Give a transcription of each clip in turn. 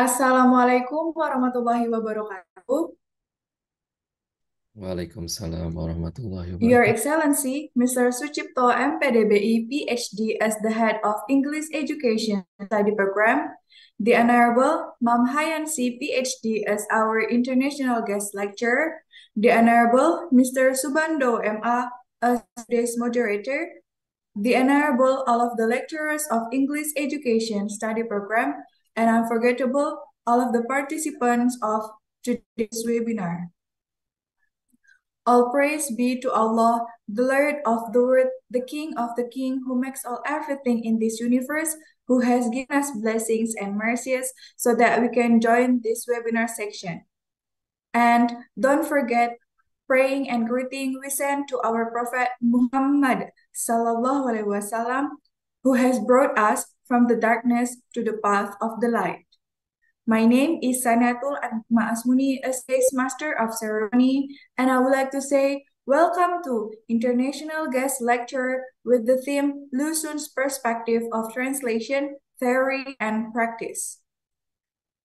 Assalamualaikum warahmatullahi wabarakatuh. Waalaikumsalam warahmatullahi Your wabarakatuh. Excellency, Mr. Sucipto MPDBI, PhD, as the head of English Education Study Program, the Honorable Mam Hayansi, PhD, as our international guest lecturer, the Honorable Mr. Subando MA, as today's moderator, the Honorable all of the lecturers of English Education Study Program, and unforgettable all of the participants of today's webinar. All praise be to Allah, the Lord of the world, the King of the King, who makes all everything in this universe, who has given us blessings and mercies so that we can join this webinar section. And don't forget, praying and greeting we send to our Prophet Muhammad Sallallahu Alaihi Wasallam, who has brought us from the darkness to the path of the light. My name is Sanatul Atma Asmuni, a Stage Master of Ceremony, and I would like to say welcome to International Guest Lecture with the theme Lu Xun's Perspective of Translation, Theory, and Practice.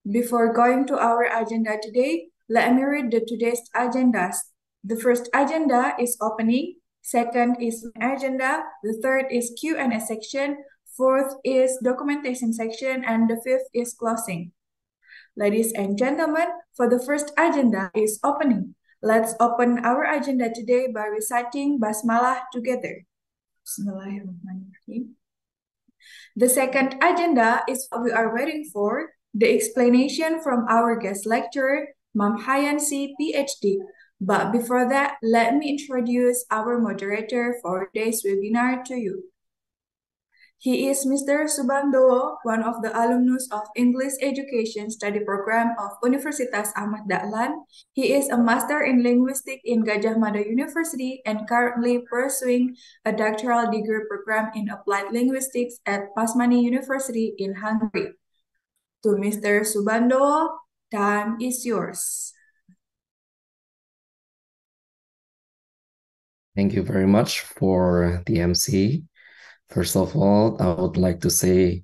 Before going to our agenda today, let me read the today's agendas. The first agenda is opening, second is agenda, the third is Q&A section, fourth is documentation section, and the fifth is closing. Ladies and gentlemen, for the first agenda is opening. Let's open our agenda today by reciting Basmalah together. Bismillahirrahmanirrahim. The second agenda is what we are waiting for, the explanation from our guest lecturer, Mam Haiyan Xie, PhD. But before that, let me introduce our moderator for today's webinar to you. He is Mr. Subando, one of the alumnus of English Education Study Program of Universitas Ahmad Dahlan. He is a Master in Linguistics in Gadjah Mada University and currently pursuing a doctoral degree program in Applied Linguistics at Pázmány University in Hungary. To Mr. Subando, time is yours. Thank you very much for the MC. First of all, I would like to say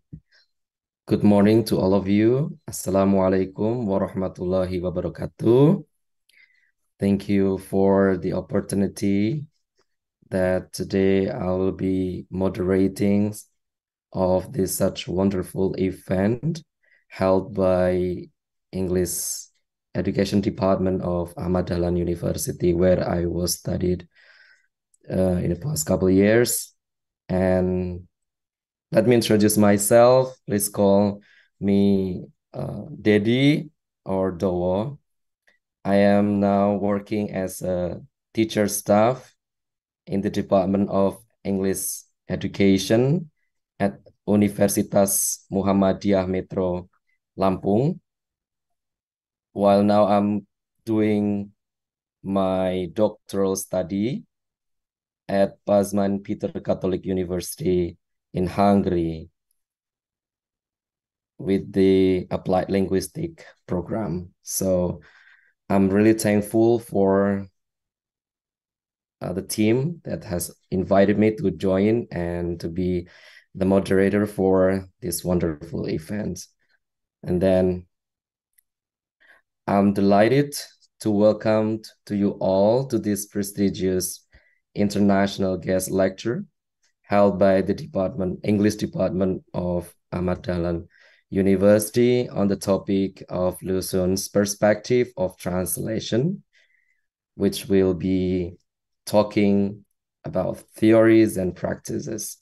good morning to all of you. Assalamualaikum warahmatullahi wabarakatuh. Thank you for the opportunity that today I will be moderating of this such wonderful event held by English Education Department of Ahmad Dahlan University, where I was studied uh, in the past couple of years. And let me introduce myself. Please call me uh, Dedi or Dowo. I am now working as a teacher staff in the Department of English Education at Universitas Muhammadiyah Metro Lampung. While now I'm doing my doctoral study at Pázmány Péter Catholic University in Hungary with the applied linguistic program. So I'm really thankful for uh, the team that has invited me to join and to be the moderator for this wonderful event. And then I'm delighted to welcome to you all to this prestigious international guest lecture held by the department English department of Ahmad Dahlan University on the topic of Lu Xun's perspective of translation, which will be talking about theories and practices.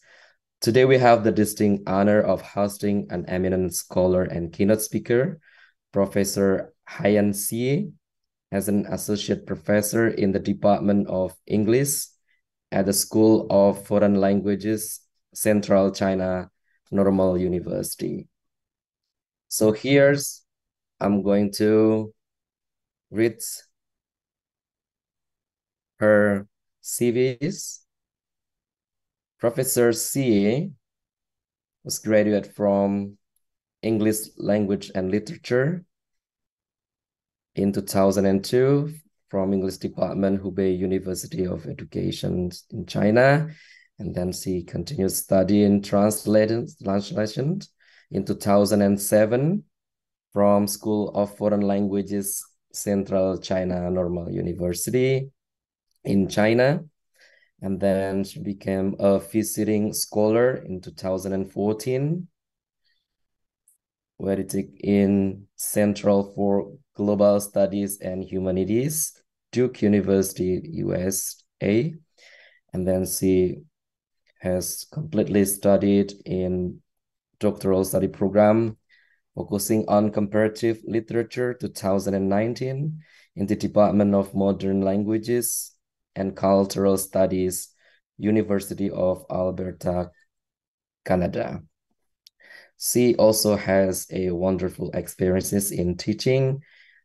Today we have the distinct honor of hosting an eminent scholar and keynote speaker, Professor Haiyan Xie, as an associate professor in the Department of English at the School of Foreign Languages, Central China Normal University. So here's, I'm going to read her CVs. Professor Xie was graduate from English Language and Literature in 2002 from English Department, Hubei University of Education in China. And then she continued studying translation, translation in 2007 from School of Foreign Languages, Central China Normal University in China. And then she became a visiting scholar in 2014, where it in Central for Global Studies and Humanities, Duke University, USA. And then she has completely studied in doctoral study program focusing on comparative literature 2019 in the Department of Modern Languages and Cultural Studies, University of Alberta, Canada. She also has a wonderful experiences in teaching,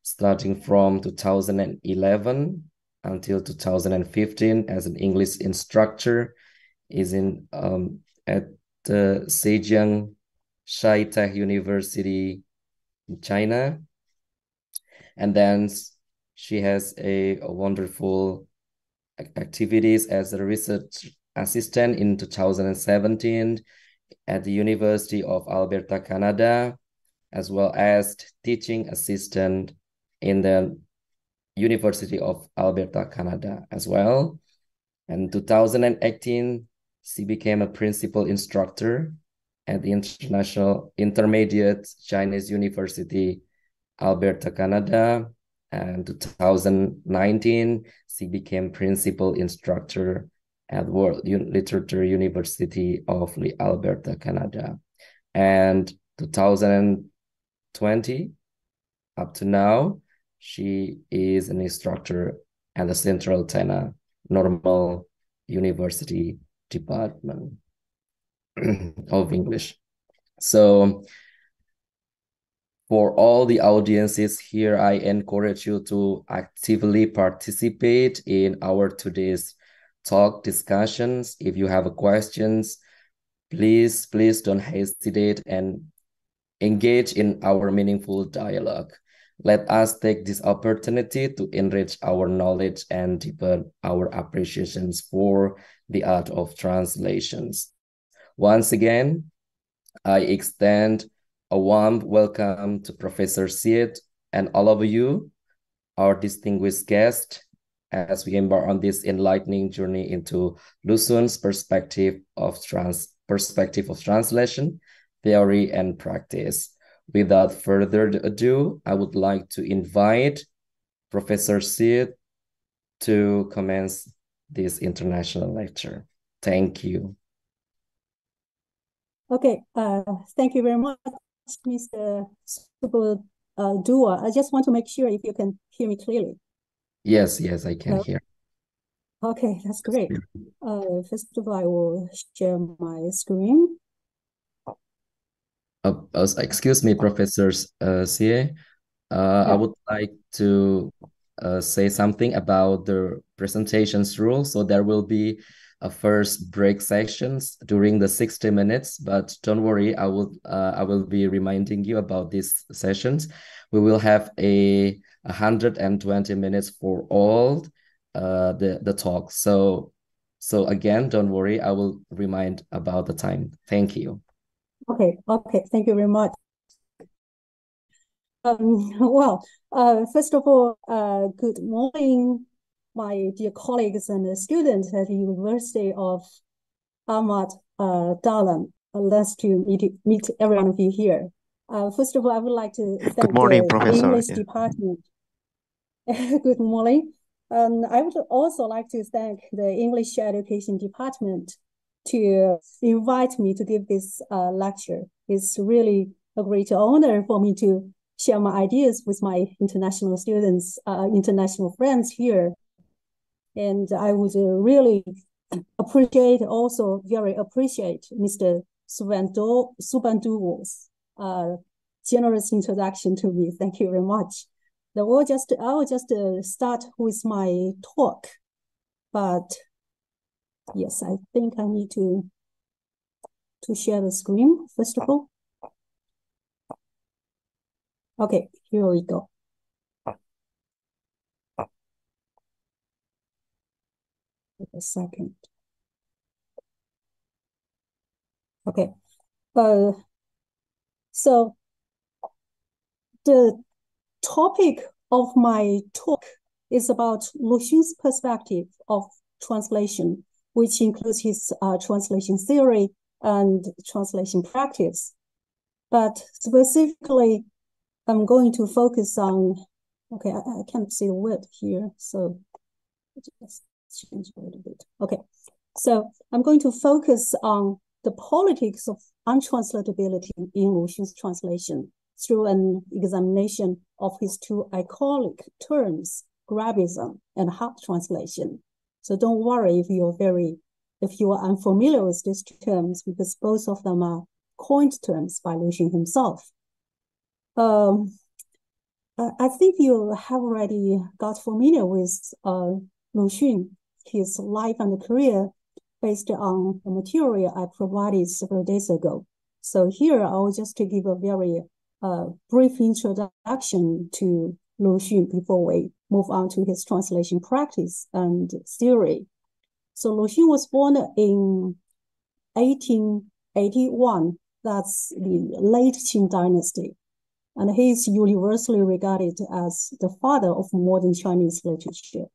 starting from 2011 until 2015 as an English instructor, is in um, at the Zhejiang Sci-Tech University in China. And then she has a, a wonderful activities as a research assistant in 2017 at the University of Alberta, Canada, as well as teaching assistant in the University of Alberta, Canada as well. And 2018, she became a principal instructor at the International Intermediate Chinese University, Alberta, Canada. And 2019, she became principal instructor at World Literature University of Alberta, Canada. And 2020, up to now, she is an instructor at the Central China Normal University Department of English. So for all the audiences here, I encourage you to actively participate in our today's talk discussions. If you have questions, please, please don't hesitate and engage in our meaningful dialogue. Let us take this opportunity to enrich our knowledge and deepen our appreciations for the art of translations. Once again, I extend a warm welcome to Professor Syed and all of you, our distinguished guests, as we embark on this enlightening journey into Lu Xun's perspective of trans perspective of translation, theory, and practice. Without further ado, I would like to invite Professor Syed to commence this international lecture. Thank you. Okay, uh, thank you very much, Mr. Super uh, Dua. I just want to make sure if you can hear me clearly. Yes, yes, I can uh, hear. Okay, that's great. Uh, first of all, I will share my screen. Uh, uh, excuse me, Professor uh, Xie. Uh. I would like to uh, say something about the presentations rule. So there will be a first break sections during the 60 minutes, but don't worry, I will uh, I will be reminding you about these sessions. We will have a 120 minutes for all uh, the, the talk. So so again, don't worry, I will remind about the time. Thank you. Okay, okay, thank you very much. Um, well, uh, first of all, uh, good morning, my dear colleagues and students at the University of Ahmad uh, Dahlan. Nice to meet, meet every one of you here. Uh, first of all, I would like to thank good morning, the Professor. English yeah. department. good morning. Um, I would also like to thank the English Education Department to invite me to give this uh, lecture. It's really a great honor for me to share my ideas with my international students, uh, international friends here. And I would uh, really appreciate, also very appreciate Mr. Subandu's uh, generous introduction to me. Thank you very much. I will just, I will just uh, start with my talk, but yes, I think I need to to share the screen first of all. Okay, here we go. Wait a second. Okay. Uh, so the topic of my talk is about Lu Xun's perspective of translation, which includes his uh, translation theory and translation practice. But specifically, I'm going to focus on, okay, I, I can't see the word here, so just change a little bit. Okay, so I'm going to focus on the politics of untranslatability in Lu Xun's translation through an examination of his two iconic terms, Grabism and hard translation. So don't worry if you're very, if you are unfamiliar with these terms, because both of them are coined terms by Lu Xun himself. Um, I think you have already got familiar with uh, Lu Xun, his life and career based on the material I provided several days ago. So here I will just give a very uh, brief introduction to Lu Xun before we move on to his translation practice and theory. So Lu Xun was born in 1881. That's the late Qing dynasty. And he is universally regarded as the father of modern Chinese literature.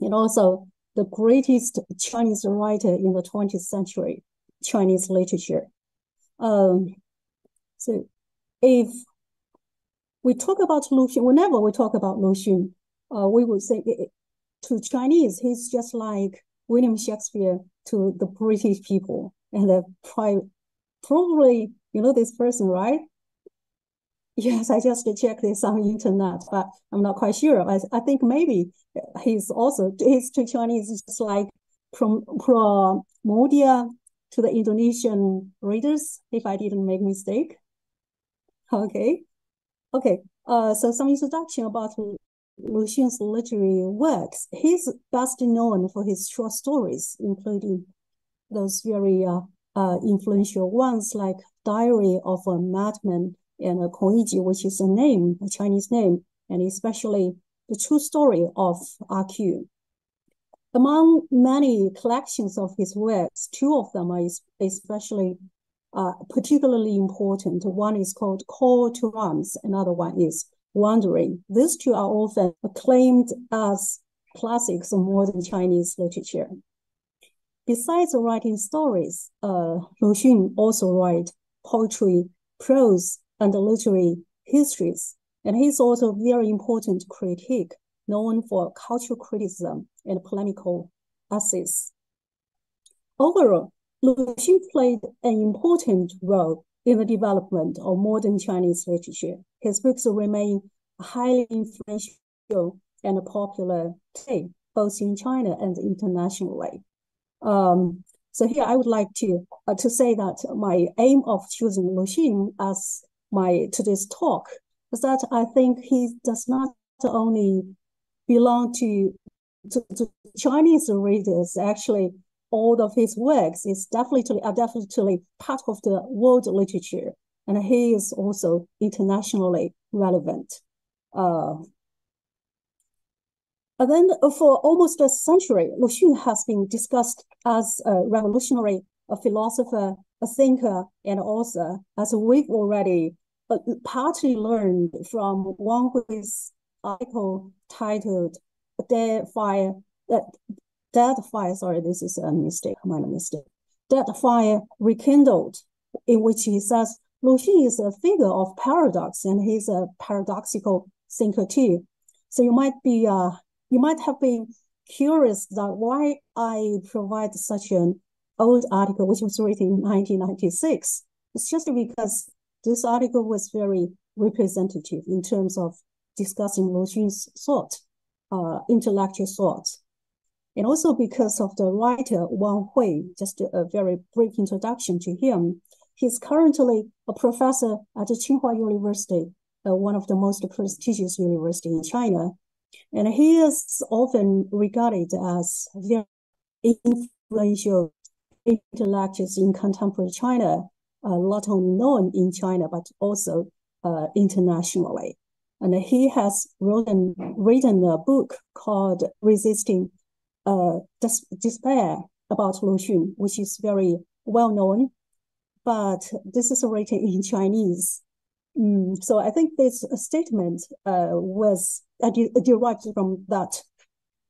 And also the greatest Chinese writer in the 20th century, Chinese literature. Um, so if we talk about Lu Xun, whenever we talk about Lu Xun, uh, we would say it, to Chinese, he's just like William Shakespeare to the British people. And the probably, you know this person, right? Yes, I just checked this on internet, but I'm not quite sure. I, I think maybe he's also, he's to Chinese, just like from Pramoedya to the Indonesian readers, if I didn't make mistake. Okay. Okay. Uh, so some introduction about Lu Xun's literary works. He's best known for his short stories, including those very uh, uh, influential ones like Diary of a Madman and uh, Kong which is a name, a Chinese name, and especially the true story of RQ. Among many collections of his works, two of them are especially uh, particularly important. One is called Call to Arms, another one is Wandering. These two are often acclaimed as classics of modern Chinese literature. Besides writing stories, uh, Lu Xun also write poetry, prose, and literary histories. And he's also a very important critic, known for cultural criticism and polemical essays. Overall, Lu Xun played an important role in the development of modern Chinese literature. His books remain highly influential and popular today, both in China and internationally. Um, so here I would like to uh, to say that my aim of choosing Lu Xun as my today's talk is that I think he does not only belong to, to, to Chinese readers, actually all of his works is definitely are definitely part of the world literature, and he is also internationally relevant. Uh, and then for almost a century, Lu Xun has been discussed as a revolutionary, a philosopher, a thinker, and author, as we've already uh, partly learned from Wang Hui's article titled "Dead Fire," that Dead Fire, sorry, this is a mistake, minor mistake. Dead Fire Rekindled, in which he says Lu Xun is a figure of paradox and he's a paradoxical thinker too. So you might be, uh, you might have been curious that why I provide such an old article, which was written in 1996. It's just because this article was very representative in terms of discussing Lu Xun's thought, uh, intellectual thought. And also because of the writer Wang Hui, just a very brief introduction to him. He's currently a professor at Tsinghua University, uh, one of the most prestigious university in China. And he is often regarded as very influential intellectuals in contemporary China, uh, not only known in China, but also uh, internationally. And he has written, written a book called Resisting uh, despair about Lu Xun, which is very well known, but this is written in Chinese. Mm, so I think this statement uh, was uh, derived from that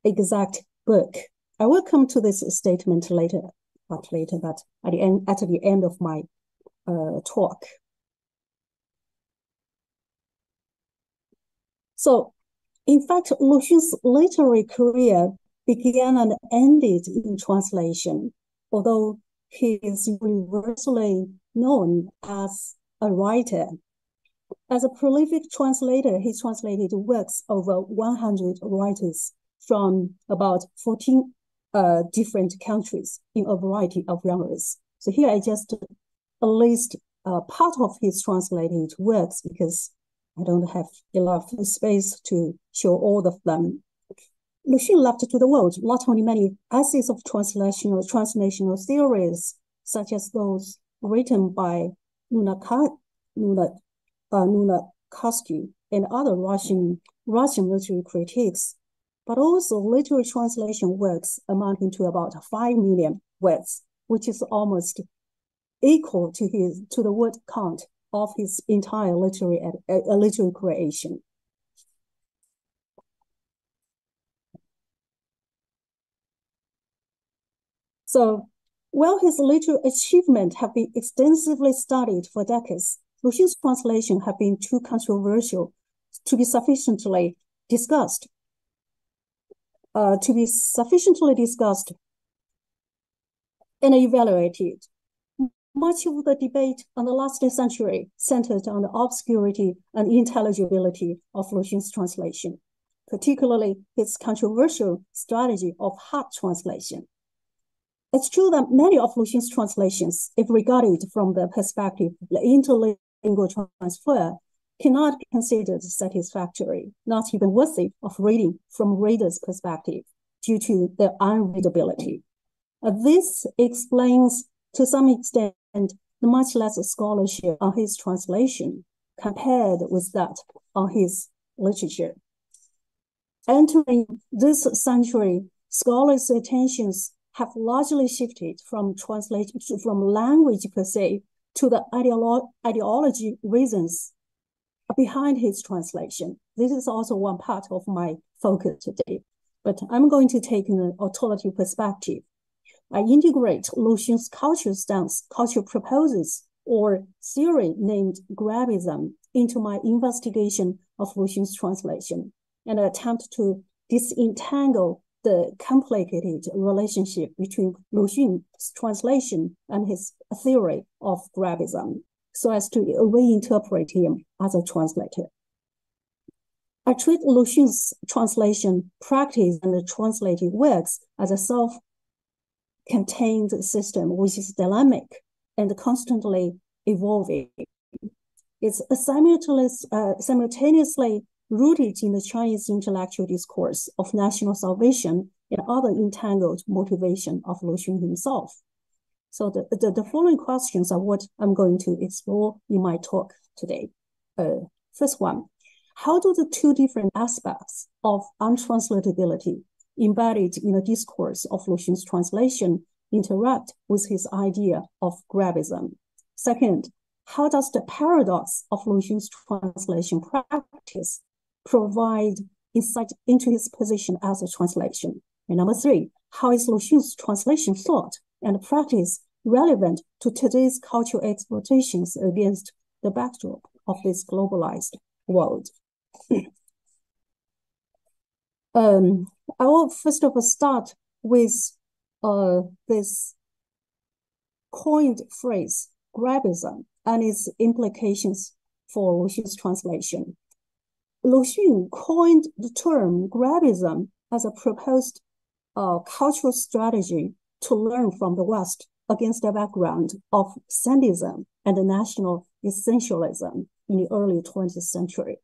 exact book. I will come to this statement later, but later, but at the end, at the end of my uh, talk. So, in fact, Lu Xun's literary career began and ended in translation, although he is universally known as a writer. As a prolific translator, he translated works of over 100 writers from about 14 uh, different countries in a variety of genres. So here I just list uh, part of his translated works because I don't have enough space to show all of them. Lu left to the world not only many essays of translational translational theories, such as those written by Nuna, Nuna, uh, Nuna Koski and other Russian Russian literary critics, but also literary translation works amounting to about 5 million words, which is almost equal to his to the word count of his entire literary uh, literary creation. So while his literary achievements have been extensively studied for decades, Lu Xun's translation have been too controversial to be sufficiently discussed uh, to be sufficiently discussed and evaluated. Much of the debate on the last century centered on the obscurity and intelligibility of Lu Xun's translation, particularly his controversial strategy of hard translation. It's true that many of Lu Xun's translations, if regarded from the perspective of the interlingual transfer, cannot be considered satisfactory, not even worthy of reading from reader's perspective due to their unreadability. Uh, this explains to some extent the much less scholarship on his translation compared with that on his literature. Entering this century, scholars' attentions have largely shifted from translation from language per se to the ideolo ideology reasons behind his translation. This is also one part of my focus today, but I'm going to take an alternative perspective. I integrate Lu Xun's culture stance, culture proposes, or theory named Grabism into my investigation of Lu Xun's translation and attempt to disentangle the complicated relationship between Lu Xun's translation and his theory of Grabism so as to reinterpret him as a translator. I treat Lu Xun's translation practice and translated works as a self-contained system which is dynamic and constantly evolving. It's simultaneously, uh, simultaneously rooted in the Chinese intellectual discourse of national salvation and other entangled motivation of Lu Xun himself. So the, the, the following questions are what I'm going to explore in my talk today. Uh, first one, how do the two different aspects of untranslatability embedded in the discourse of Lu Xun's translation interact with his idea of Grabism? Second, how does the paradox of Lu Xun's translation practice provide insight into his position as a translation? And number three, how is Lu Xun's translation thought and practice relevant to today's cultural exploitations against the backdrop of this globalized world. um, I will first of all start with uh, this coined phrase, Grabism, and its implications for Lu Xun's translation. Lu Xun coined the term Grabism as a proposed uh, cultural strategy to learn from the West against the background of Sendism and the national essentialism in the early 20th century.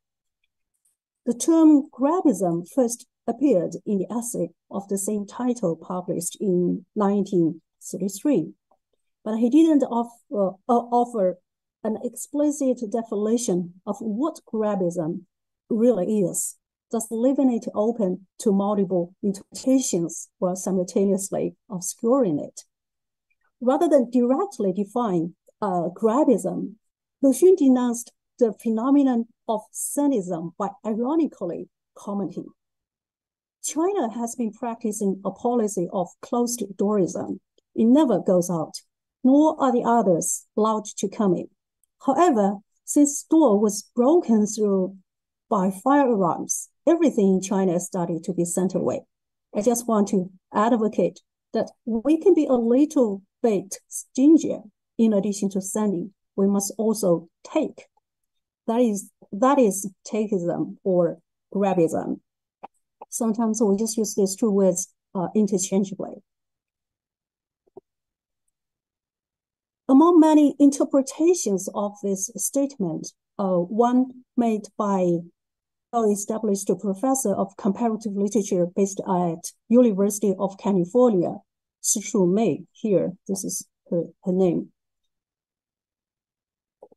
The term Grabism first appeared in the essay of the same title published in 1933, but he didn't offer, uh, offer an explicit definition of what Grabism really is, thus leaving it open to multiple interpretations while simultaneously obscuring it. Rather than directly define uh, Grabism, Lu Xun denounced the phenomenon of Sendism by ironically commenting. China has been practicing a policy of closed doorism. It never goes out, nor are the others allowed to come in. However, since door was broken through by firearms, everything in China started to be sent away. I just want to advocate that we can be a little bit stingier in addition to sending. We must also take. That is that is takeism or grabism. Sometimes we just use these two words uh, interchangeably. Among many interpretations of this statement, uh, one made by well-established professor of comparative literature based at University of California, Shi Shumei, here, this is her, her name,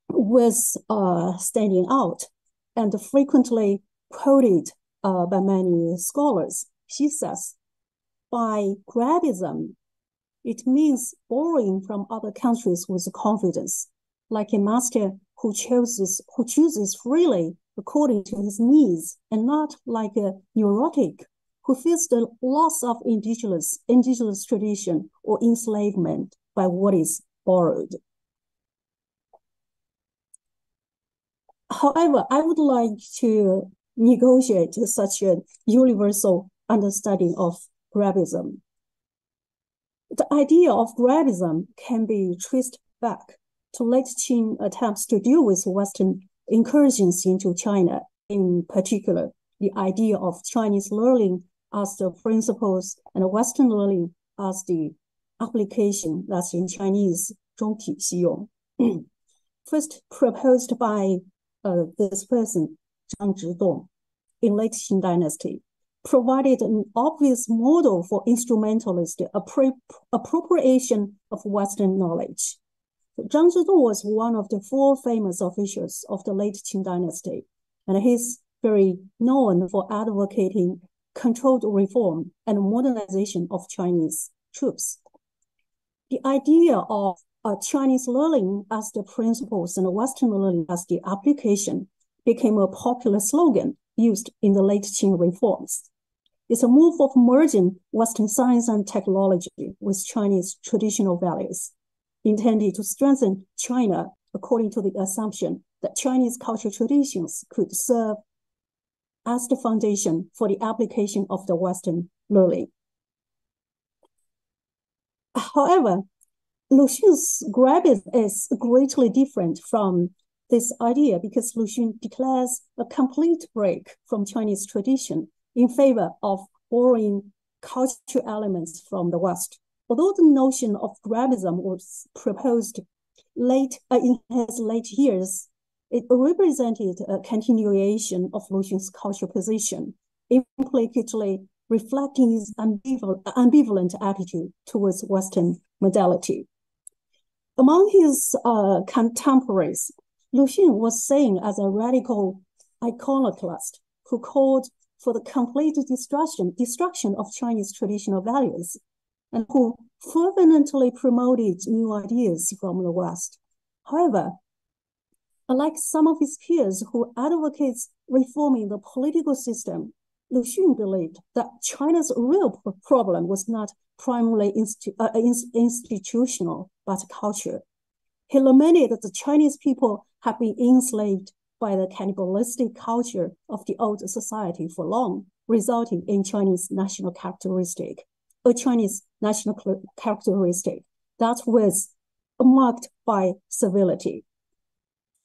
was uh, standing out and frequently quoted uh, by many scholars. She says, by grabism, it means borrowing from other countries with confidence, like a master who chooses who chooses freely according to his needs, and not like a neurotic who feels the loss of indigenous indigenous tradition or enslavement by what is borrowed. However, I would like to negotiate such a universal understanding of grabism. The idea of grabism can be traced back to late Qing attempts to deal with Western incursions into China, in particular, the idea of Chinese learning as the principles and Western learning as the application, that's in Chinese, 中体西用. First proposed by uh, this person, Zhang Zhidong, in late Qing dynasty, provided an obvious model for instrumentalist appro appropriation of Western knowledge. Zhang Zhidong was one of the four famous officials of the late Qing dynasty, and he's very known for advocating controlled reform and modernization of Chinese troops. The idea of uh, Chinese learning as the principles and Western learning as the application became a popular slogan used in the late Qing reforms. It's a move of merging Western science and technology with Chinese traditional values, intended to strengthen China according to the assumption that Chinese cultural traditions could serve as the foundation for the application of the Western learning. However, Lu Xun's grabism is greatly different from this idea because Lu Xun declares a complete break from Chinese tradition in favor of borrowing cultural elements from the West. Although the notion of grabism was proposed late uh, in his late years, it represented a continuation of Lu Xun's cultural position, implicitly reflecting his ambivalent, ambivalent attitude towards Western modality. Among his uh, contemporaries, Lu Xun was seen as a radical iconoclast who called for the complete destruction, destruction of Chinese traditional values and who fervently promoted new ideas from the West. However, unlike some of his peers who advocates reforming the political system, Lu Xun believed that China's real problem was not primarily institu uh, institutional, but culture. He lamented that the Chinese people have been enslaved by the cannibalistic culture of the old society for long, resulting in Chinese national characteristic, a Chinese national characteristic that was marked by civility.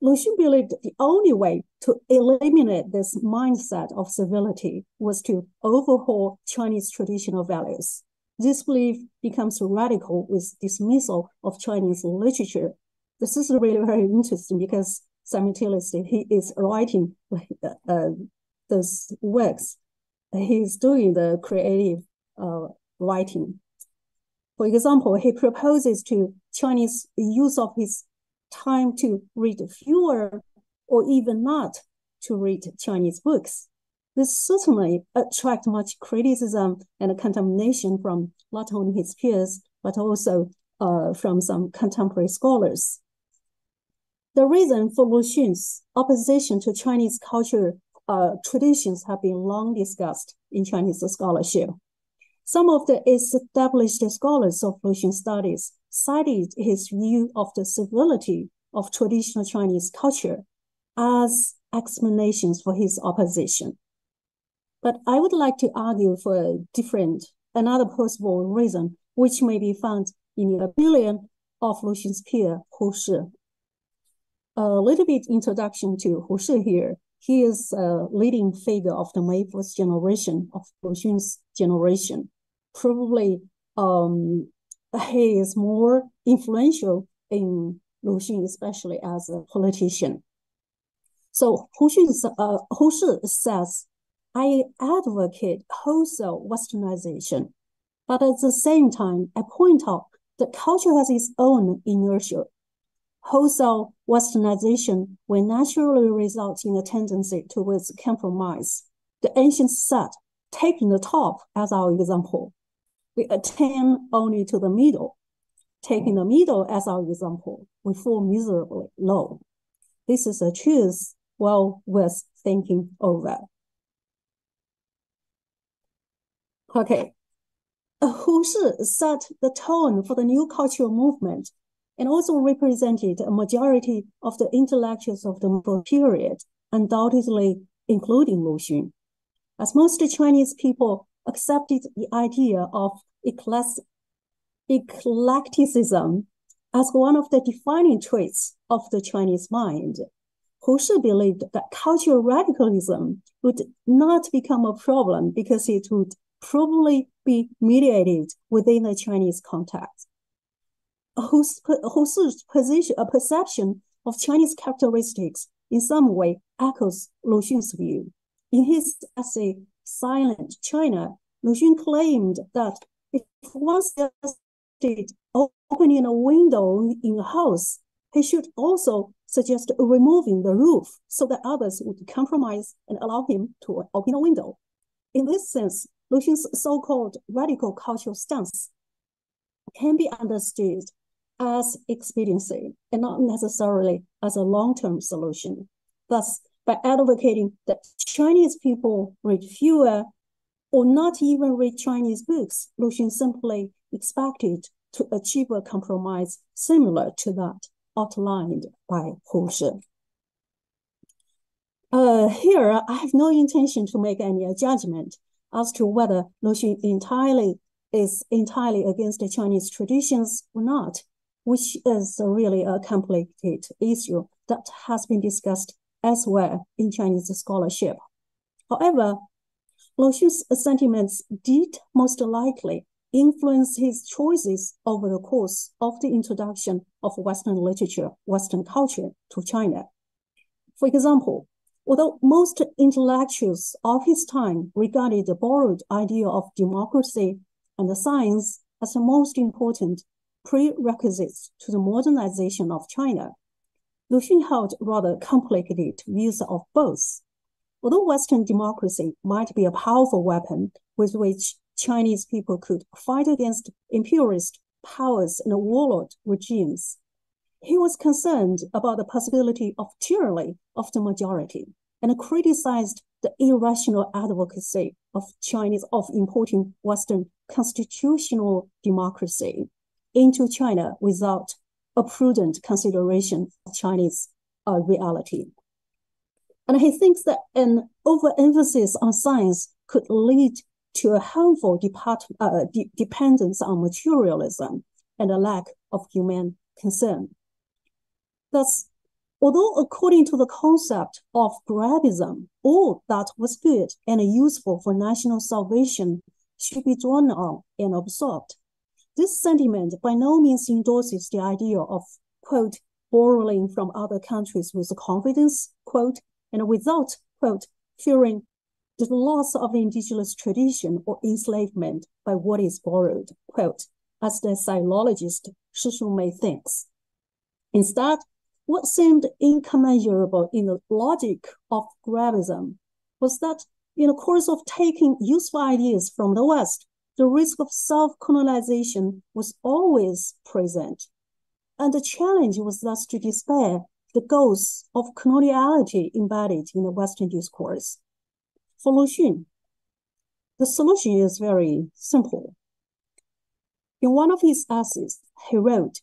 Lu Xun believed the only way to eliminate this mindset of civility was to overhaul Chinese traditional values. This belief becomes radical with dismissal of Chinese literature. This is really very interesting because simultaneously he is writing uh, those works. He is doing the creative uh, writing. For example, he proposes to Chinese use of his time to read fewer or even not to read Chinese books. This certainly attract much criticism and condemnation from not only his peers, but also uh, from some contemporary scholars. The reason for Lu Xun's opposition to Chinese culture uh, traditions have been long discussed in Chinese scholarship. Some of the established scholars of Lu Xun studies cited his view of the civility of traditional Chinese culture as explanations for his opposition. But I would like to argue for a different, another possible reason, which may be found in the opinion of Lu Xun's peer, Hu Shi. A little bit introduction to Hu Shi here. He is a leading figure of the May first generation of Lu Xun's generation. Probably um, he is more influential in Lu Xun, especially as a politician. So Hu, uh, Hu Shi says, I advocate wholesale westernization, but at the same time, I point out that culture has its own inertia. Wholesale westernization will naturally result in a tendency towards compromise. The ancient said, taking the top as our example, we attend only to the middle. Taking the middle as our example, we fall miserably low. This is a truth well worth thinking over. Okay, Hu Shi set the tone for the new cultural movement and also represented a majority of the intellectuals of the period, undoubtedly including Lu Xun. As most Chinese people accepted the idea of eclecticism as one of the defining traits of the Chinese mind. Hu Shi believed that cultural radicalism would not become a problem because it would probably be mediated within the Chinese context. Hu's position, a perception of Chinese characteristics in some way echoes Lu Xun's view. In his essay, Silent China, Lu Xun claimed that if one suggested opening a window in a house, he should also suggest removing the roof so that others would compromise and allow him to open a window. In this sense, Lu Xun's so-called radical cultural stance can be understood as expediency and not necessarily as a long-term solution. Thus, by advocating that Chinese people read fewer or not even read Chinese books, Lu Xun simply expected to achieve a compromise similar to that outlined by Hu Shi. Uh, here, I have no intention to make any judgment as to whether Lu Xun entirely is entirely against the Chinese traditions or not, which is really a complicated issue that has been discussed elsewhere in Chinese scholarship. However, Lu Xun's sentiments did most likely influence his choices over the course of the introduction of Western literature, Western culture to China. For example, although most intellectuals of his time regarded the borrowed idea of democracy and the science as the most important prerequisites to the modernization of China, Lu Xun held rather complicated views of both. Although Western democracy might be a powerful weapon with which Chinese people could fight against imperialist powers and warlord regimes, he was concerned about the possibility of tyranny of the majority and criticized the irrational advocacy of Chinese of importing Western constitutional democracy into China without a prudent consideration of Chinese uh, reality. And he thinks that an overemphasis on science could lead to a harmful depart, uh, de dependence on materialism and a lack of human concern. Thus, although according to the concept of Grabism, all that was good and useful for national salvation should be drawn on and absorbed, this sentiment by no means endorses the idea of, quote, borrowing from other countries with confidence, quote, and without, quote, fearing the loss of the indigenous tradition or enslavement by what is borrowed, quote, as the philologist Shi Shumei thinks. Instead, what seemed incommensurable in the logic of Grabism was that in the course of taking useful ideas from the West, the risk of self-colonization was always present. And the challenge was thus to despair the goals of coloniality embedded in the Western discourse. For Lu Xun, the solution is very simple. In one of his essays, he wrote,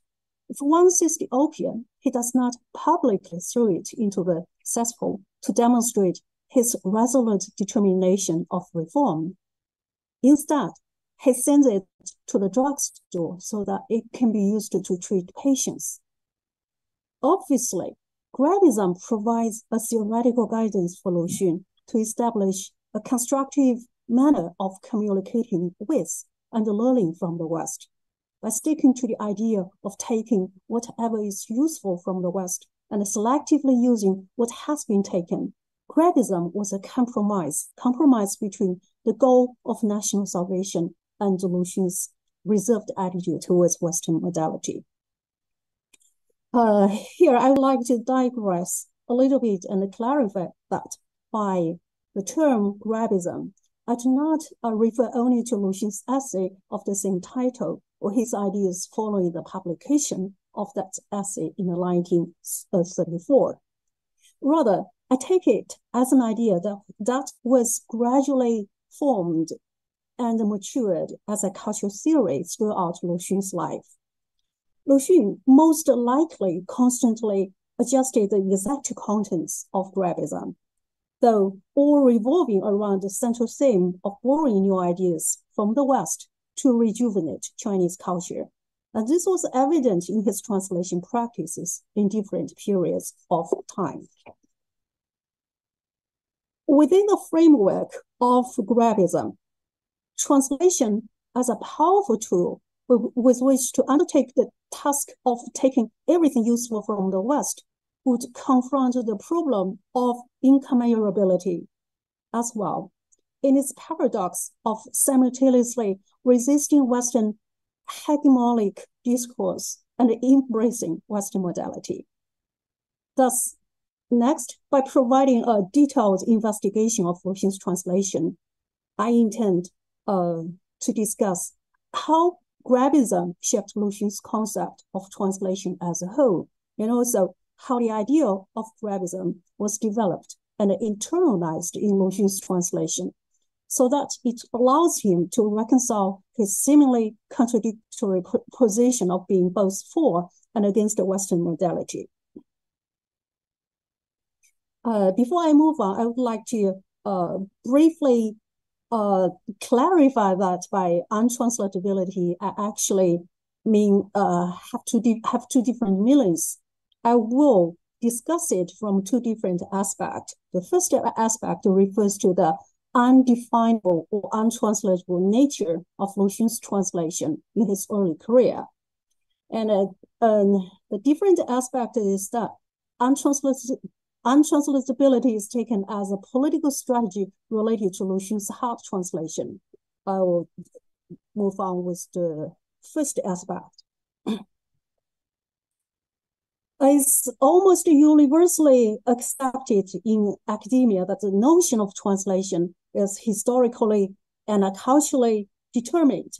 if one sees the opium, he does not publicly throw it into the cesspool to demonstrate his resolute determination of reform. Instead, he sends it to the drugstore so that it can be used to treat patients. Obviously, Grabism provides a theoretical guidance for Lu Xun to establish a constructive manner of communicating with and learning from the West by sticking to the idea of taking whatever is useful from the West and selectively using what has been taken. Grabism was a compromise, compromise between the goal of national salvation and Lu Xun's reserved attitude towards Western modality. Uh, here, I would like to digress a little bit and clarify that by the term Grabism, I do not uh, refer only to Lu Xun's essay of the same title or his ideas following the publication of that essay in 1934. Rather, I take it as an idea that, that was gradually formed and matured as a cultural theory throughout Lu Xun's life. Lu Xun most likely constantly adjusted the exact contents of Grabism, though all revolving around the central theme of borrowing new ideas from the West to rejuvenate Chinese culture. And this was evident in his translation practices in different periods of time. Within the framework of Grabism, translation as a powerful tool with which to undertake the task of taking everything useful from the West would confront the problem of incommensurability as well in its paradox of simultaneously resisting Western hegemonic discourse and embracing Western modality. Thus, next, by providing a detailed investigation of Lu Xun's translation, I intend to discuss how Grabism shaped Lu Xun's concept of translation as a whole, and also how the idea of Grabism was developed and internalized in Lu Xun's translation so that it allows him to reconcile his seemingly contradictory position of being both for and against the Western modality. Uh, before I move on, I would like to uh, briefly uh, clarify that by untranslatability, I actually mean uh, have two have two different meanings. I will discuss it from two different aspects. The first aspect refers to the undefinable or untranslatable nature of Lu Xun's translation in his early career. And uh, um, the different aspect is that untranslatability is taken as a political strategy related to Lu Xun's hard translation. I will move on with the first aspect. It's almost universally accepted in academia that the notion of translation is historically and culturally determined,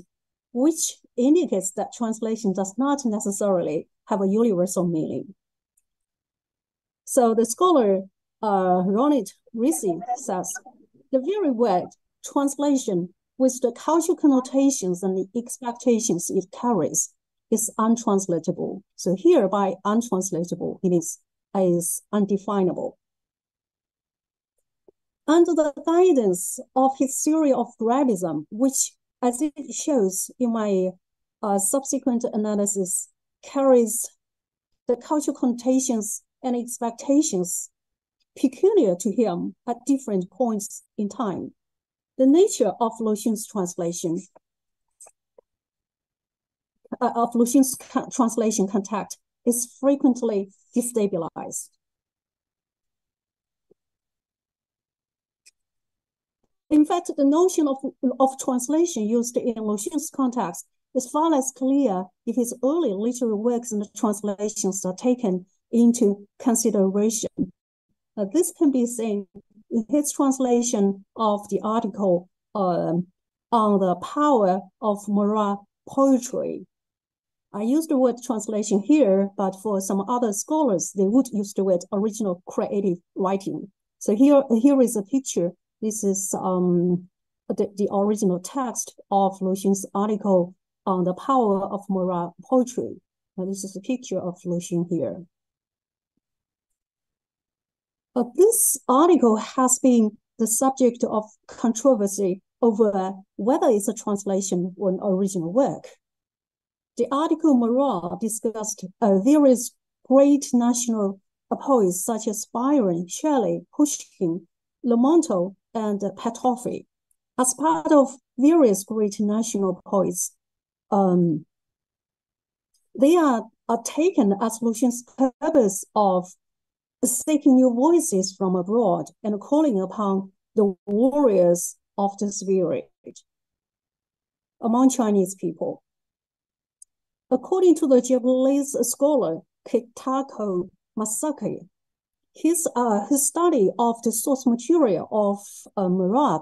which indicates that translation does not necessarily have a universal meaning. So the scholar uh, Ronit Ricci says, the very word translation with the cultural connotations and the expectations it carries is untranslatable. So here by untranslatable, it is, is undefinable under the guidance of his theory of Grabism, which, as it shows in my uh, subsequent analysis, carries the cultural connotations and expectations peculiar to him at different points in time. The nature of Lu Xun's translation, uh, of Lu Xun's translation contact is frequently destabilized. In fact, the notion of, of translation used in Lu Xun's context is far less clear if his early literary works and translations are taken into consideration. Uh, this can be seen in his translation of the article um, on the power of Mara poetry. I use the word translation here, but for some other scholars, they would use the word original creative writing. So here, here is a picture. This is um, the, the original text of Lu Xun's article on the power of Mara poetry. Now, this is a picture of Lu Xun here. But this article has been the subject of controversy over whether it's a translation or an original work. The article Mara discussed uh, various great national poets such as Byron, Shelley, Pushkin, Lermontov, and Petőfi. As part of various great national poets, um, they are, are taken as Lu Xun's purpose of seeking new voices from abroad and calling upon the warriors of the spirit among Chinese people. According to the Japanese scholar Kitaoka Masako, his, uh, his study of the source material of uh,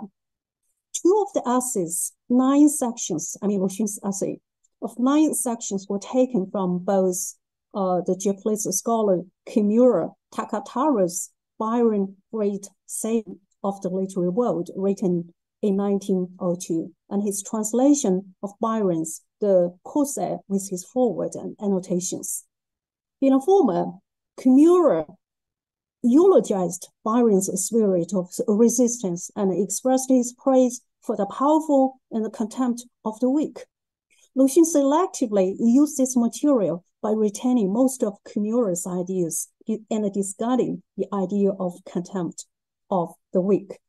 two of the essays, nine sections, I mean, Lu Xun's essay, of nine sections were taken from both uh, the Japanese scholar Kimura Takataro's Byron Great Saying of the Literary World, written in 1902, and his translation of Byron's The Corsair with his foreword and annotations. In a former, Kimura eulogized Byron's spirit of resistance and expressed his praise for the powerful and the contempt of the weak. Lu Xun selectively used this material by retaining most of Kimura's ideas and discarding the idea of contempt of the weak.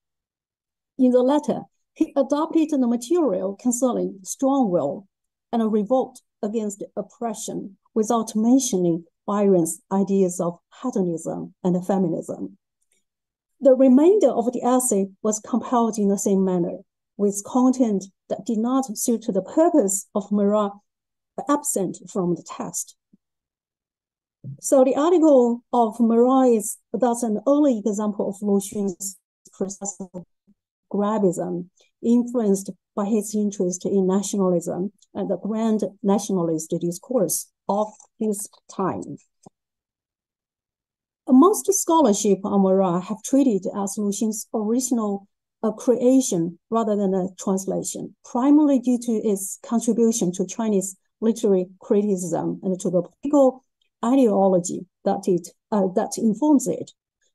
In the letter, he adopted the material concerning strong will and a revolt against oppression without mentioning Byron's ideas of hedonism and feminism. The remainder of the essay was compiled in the same manner, with content that did not suit the purpose of Mara absent from the text. So the article of Mara is thus an early example of Lu Xun's process of Grabism, influenced by his interest in nationalism and the grand nationalist discourse of his time. Most scholarship on Mara have treated as Lu Xun's original a creation rather than a translation, primarily due to its contribution to Chinese literary criticism and to the political ideology that it uh, that informs it.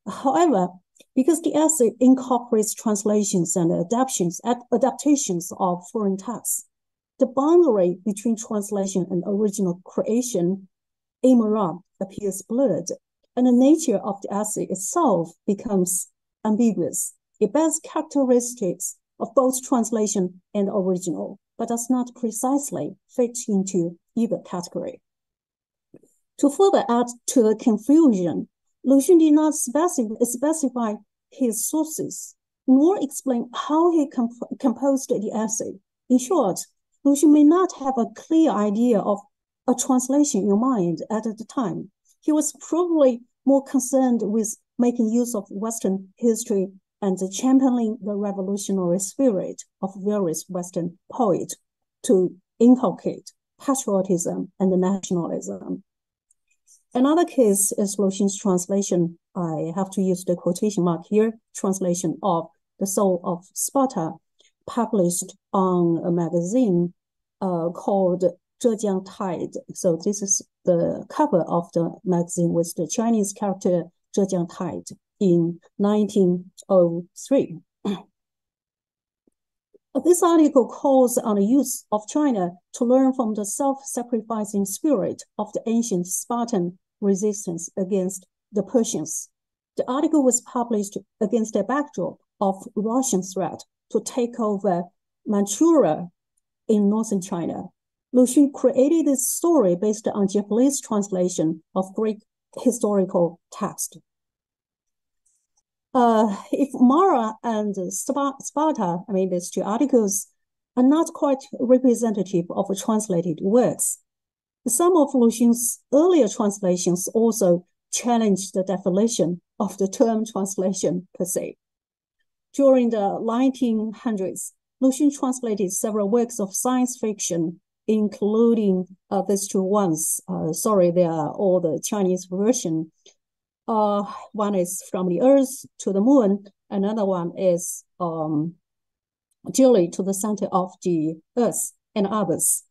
However, because the essay incorporates translations and adaptations, at adaptations of foreign texts, the boundary between translation and original creation in Mara appears blurred, and the nature of the essay itself becomes ambiguous. It bears characteristics of both translation and original, but does not precisely fit into either category. To further add to the confusion, Lu Xun did not specify, his sources, nor explain how he comp composed the essay. In short, Lu Xun may not have a clear idea of a translation in mind at the time. He was probably more concerned with making use of Western history and championing the revolutionary spirit of various Western poets to inculcate patriotism and nationalism. Another case is Lu Xun's translation, I have to use the quotation mark here, translation of The Soul of Sparta, published on a magazine uh, called Zhejiang Tide. So this is the cover of the magazine with the Chinese character Zhejiang Tide in 1903. This article calls on the youth of China to learn from the self-sacrificing spirit of the ancient Spartan resistance against the Persians. The article was published against a backdrop of Russian threat to take over Manchuria in northern China. Lu Xun created this story based on Japanese translation of Greek historical text. Uh, if Mara and Sparta, I mean, these two articles, are not quite representative of translated works, some of Lu Xun's earlier translations also challenged the definition of the term translation per se. During the 1900s, Lu Xun translated several works of science fiction including uh, these two ones. Uh, sorry, they are all the Chinese version. Uh, one is from the Earth to the Moon. Another one is um, Journey to the center of the Earth and others.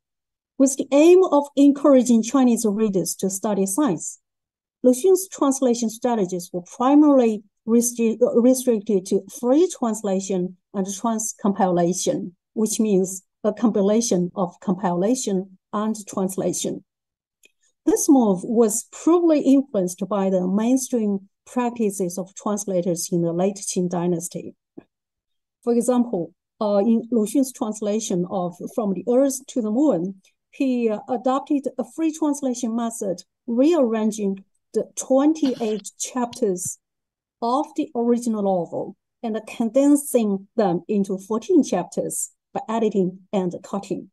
With the aim of encouraging Chinese readers to study science, Lu Xun's translation strategies were primarily restri restricted to free translation and transcompilation, which means a compilation of compilation and translation. This move was probably influenced by the mainstream practices of translators in the late Qing dynasty. For example, uh, in Lu Xun's translation of From the Earth to the Moon, he adopted a free translation method, rearranging the 28 chapters of the original novel and condensing them into 14 chapters by editing and cutting.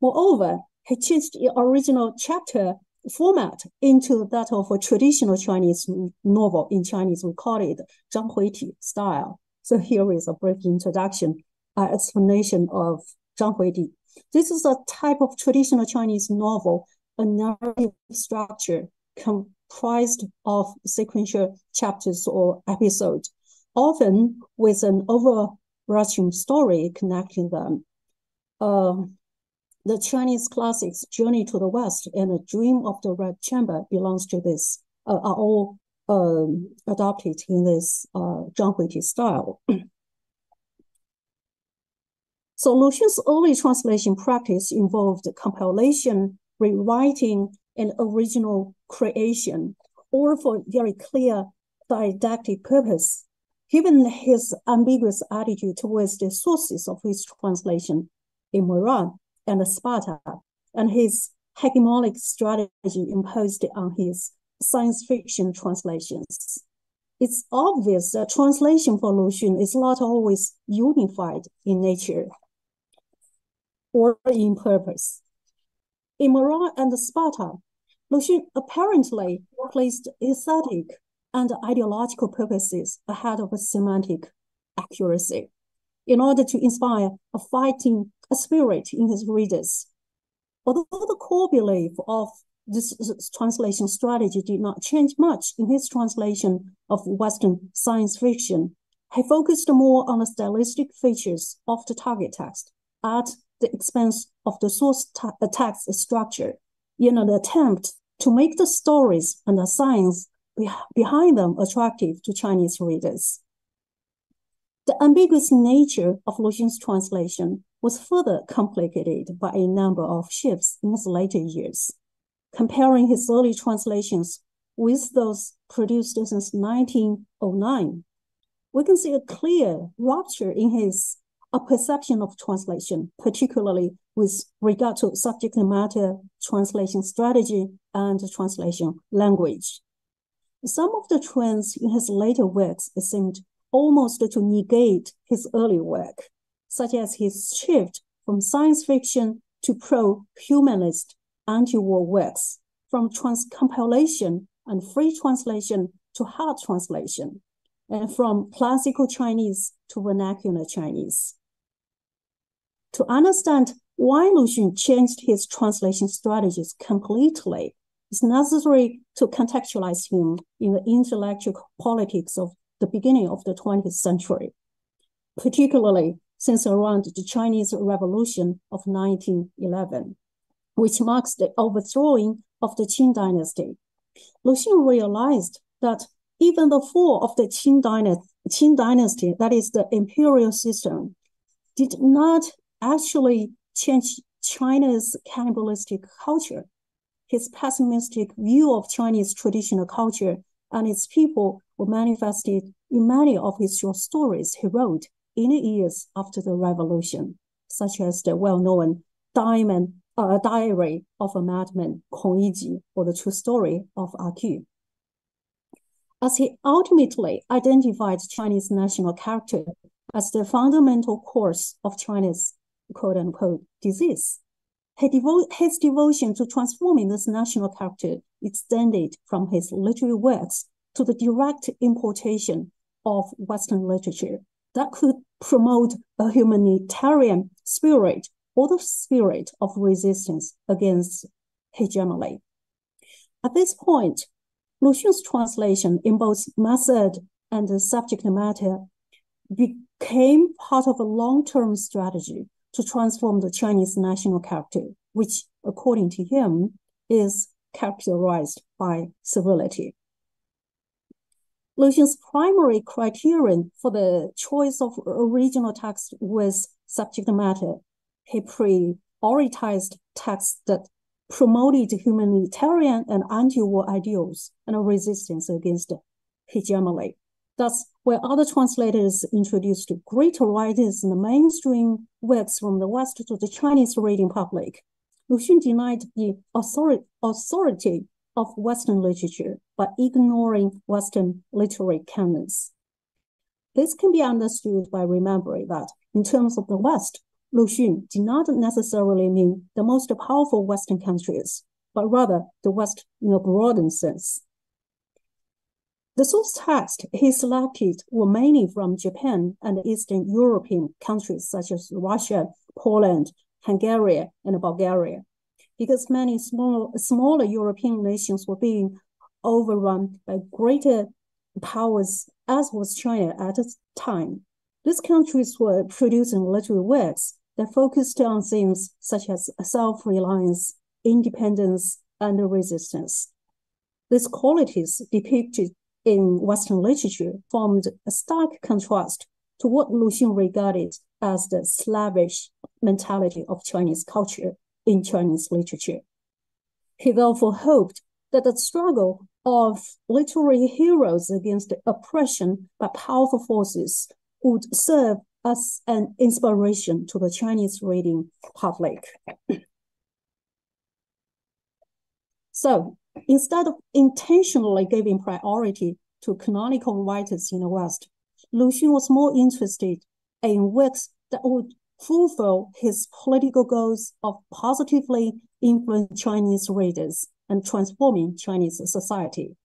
Moreover, he changed the original chapter format into that of a traditional Chinese novel. In Chinese, we call it Zhang Huiti style. So here is a brief introduction, uh, explanation of Zhang Huiti. This is a type of traditional Chinese novel, a narrative structure comprised of sequential chapters or episodes, often with an overarching story connecting them. Uh, the Chinese classics Journey to the West and The Dream of the Red Chamber belongs to this, uh, are all um, adopted in this uh, Zhang Huiti style. so Lu Xun's early translation practice involved compilation, rewriting, and original creation, all for very clear didactic purpose. Given his ambiguous attitude towards the sources of his translation in Muran and Sparta, and his hegemonic strategy imposed on his science fiction translations. It's obvious that translation for Lu Xun is not always unified in nature or in purpose. In Muran and Sparta, Lu Xun apparently placed aesthetic and ideological purposes ahead of semantic accuracy in order to inspire a fighting a spirit in his readers. Although the core belief of this translation strategy did not change much in his translation of Western science fiction, he focused more on the stylistic features of the target text at the expense of the source text structure in an attempt to make the stories and the science be behind them attractive to Chinese readers. The ambiguous nature of Lu Xun's translation was further complicated by a number of shifts in his later years. Comparing his early translations with those produced since 1909, we can see a clear rupture in his a perception of translation, particularly with regard to subject matter translation strategy and translation language. Some of the trends in his later works seemed almost to negate his early work, such as his shift from science fiction to pro-humanist anti-war works, from transcompilation and free translation to hard translation, and from classical Chinese to vernacular Chinese. To understand why Lu Xun changed his translation strategies completely, it's necessary to contextualize him in the intellectual politics of the beginning of the 20th century, particularly since around the Chinese Revolution of 1911, which marks the overthrowing of the Qing dynasty. Lu Xun realized that even the fall of the Qing dynasty, Qing dynasty, that is the imperial system, did not actually change China's cannibalistic culture. His pessimistic view of Chinese traditional culture and its people were manifested in many of his short stories he wrote in the years after the revolution, such as the well-known Diamond, uh, Diary of a Madman, Kong Yiji, or the true story of A Q. As he ultimately identified Chinese national character as the fundamental cause of China's quote unquote disease. His, devo- his devotion to transforming this national character extended from his literary works to the direct importation of Western literature that could promote a humanitarian spirit or the spirit of resistance against hegemony. At this point, Lu Xun's translation in both method and subject matter became part of a long-term strategy to transform the Chinese national character, which, according to him, is characterized by civility. Lu Xun's primary criterion for the choice of original text was subject matter. He prioritized texts that promoted humanitarian and anti-war ideals and a resistance against hegemony. Thus, where other translators introduced greater writers and mainstream works from the West to the Chinese reading public, Lu Xun denied the authority of Western literature by ignoring Western literary canons. This can be understood by remembering that, in terms of the West, Lu Xun did not necessarily mean the most powerful Western countries, but rather the West in a broader sense. The source text he selected were mainly from Japan and Eastern European countries such as Russia, Poland, Hungary, and Bulgaria, because many small, smaller European nations were being overrun by greater powers, as was China at the time. These countries were producing literary works that focused on themes such as self-reliance, independence, and resistance. These qualities depicted in Western literature formed a stark contrast to what Lu Xun regarded as the slavish mentality of Chinese culture in Chinese literature. He therefore hoped that the struggle of literary heroes against oppression by powerful forces would serve as an inspiration to the Chinese reading public. so Instead of intentionally giving priority to canonical writers in the West, Lu Xun was more interested in works that would fulfill his political goals of positively influencing Chinese readers and transforming Chinese society.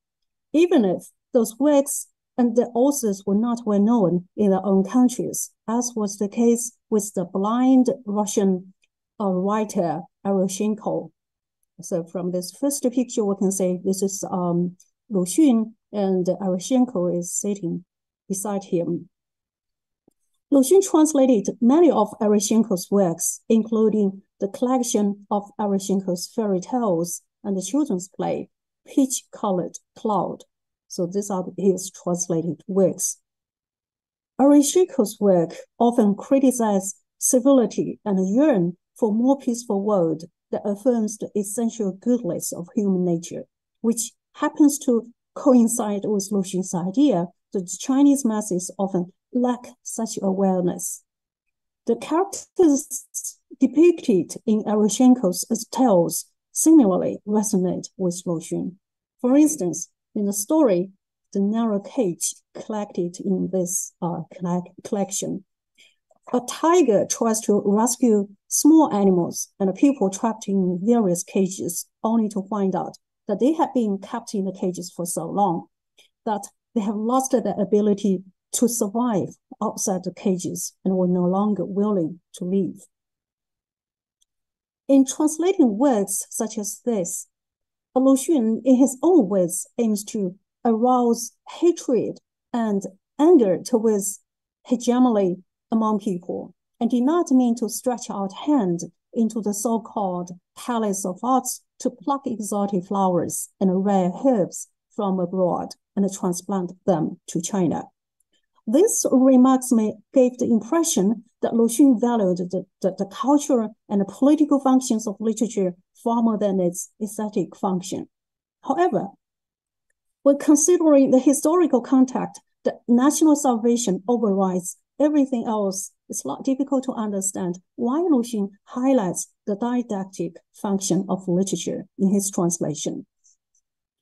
Even if those works and the authors were not well known in their own countries, as was the case with the blind Russian uh, writer Eroshenko so from this first picture, we can say this is um, Lu Xun and Eroshenko is sitting beside him. Lu Xun translated many of Eroshenko's works, including the collection of Eroshenko's fairy tales and the children's play, Peach Colored Cloud. So these are his translated works. Eroshenko's work often criticized civility and yearn for more peaceful world that affirms the essential goodness of human nature, which happens to coincide with Lu Xun's idea that the Chinese masses often lack such awareness. The characters depicted in Eroshenko's tales similarly resonate with Lu Xun. For instance, in the story, The Narrow Cage collected in this uh, collection, a tiger tries to rescue small animals and people trapped in various cages, only to find out that they have been kept in the cages for so long that they have lost their ability to survive outside the cages and were no longer willing to leave. In translating works such as this, Lu Xun, in his own words, aims to arouse hatred and anger towards hegemony among people and did not mean to stretch out hand into the so-called palace of arts to pluck exotic flowers and rare herbs from abroad and transplant them to China. These remarks may give the impression that Lu Xun valued the, the, the cultural and political functions of literature more than its aesthetic function. However, when considering the historical context, the national salvation overrides everything else, it's not difficult to understand why Lu Xun highlights the didactic function of literature in his translation.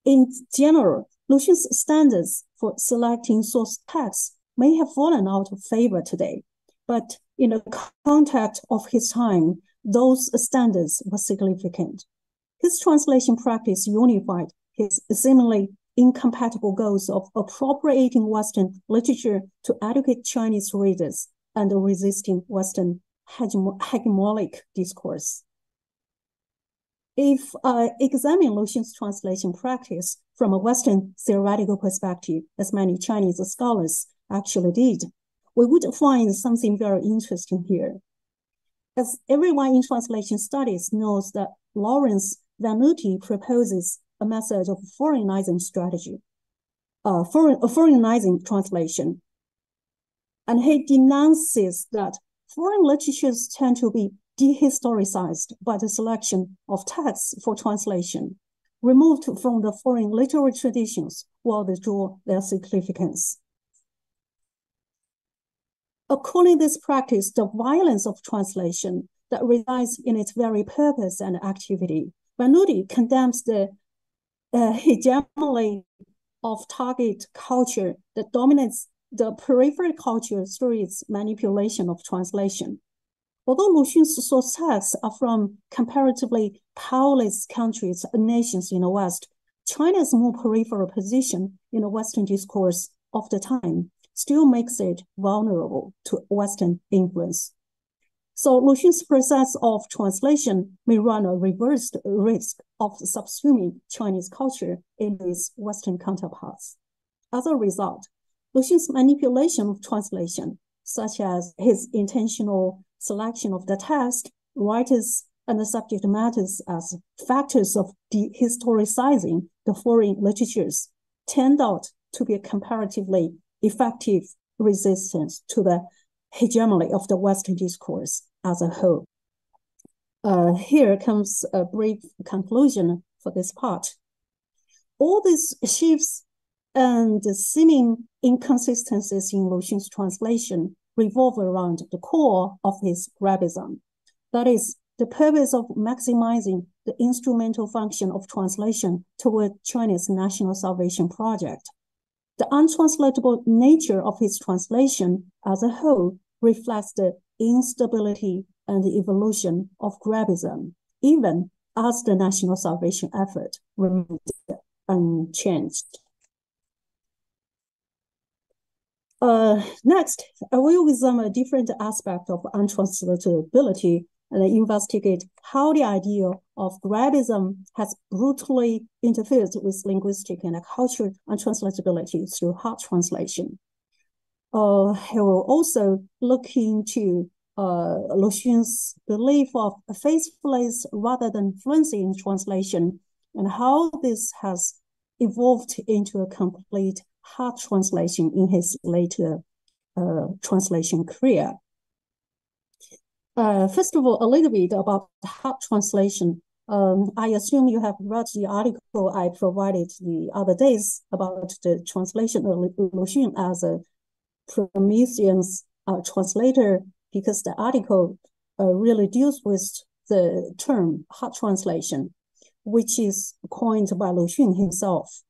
In general, Lu Xun's standards for selecting source texts may have fallen out of favor today, but in the context of his time, those standards were significant. His translation practice unified his seemingly incompatible goals of appropriating Western literature to educate Chinese readers and resisting Western hegemonic discourse. If I examine Lu Xun's translation practice from a Western theoretical perspective, as many Chinese scholars actually did, we would find something very interesting here. As everyone in translation studies knows that Lawrence Venuti proposes a method of foreignizing strategy, uh, foreign, a foreignizing translation. And he denounces that foreign literatures tend to be dehistoricized by the selection of texts for translation, removed from the foreign literary traditions while they draw their significance. According this practice, the violence of translation that resides in its very purpose and activity, Venuti condemns the uh, hegemony of target culture that dominates the peripheral culture through its manipulation of translation. Although Lu Xun's source texts are from comparatively powerless countries and nations in the West, China's more peripheral position in the Western discourse of the time still makes it vulnerable to Western influence. So Lu Xun's process of translation may run a reversed risk of subsuming Chinese culture in its Western counterparts. As a result, Lu Xun's manipulation of translation, such as his intentional selection of the text, writers, and the subject matters as factors of dehistoricizing the foreign literatures, turned out to be a comparatively effective resistance to the hegemony of the Western discourse as a whole. Uh, here comes a brief conclusion for this part. All these shifts and seeming inconsistencies in Lu Xun's translation revolve around the core of his Grabism. That is, the purpose of maximizing the instrumental function of translation toward China's national salvation project. The untranslatable nature of his translation as a whole reflects the instability and the evolution of Grabism, even as the national salvation effort remained unchanged. Uh, next, I will examine a different aspect of untranslatability and investigate how the idea of Grabism has brutally interfered with linguistic and cultural untranslatability through hard translation. Uh, I will also look into uh, Lu Xun's belief of faithfulness rather than fluency in translation and how this has evolved into a complete hard translation in his later uh, translation career. Uh, first of all, a little bit about hard translation. Um, I assume you have read the article I provided the other days about the translation of Lu Xun as a Prometheus uh, translator because the article uh, really deals with the term hard translation, which is coined by Lu Xun himself.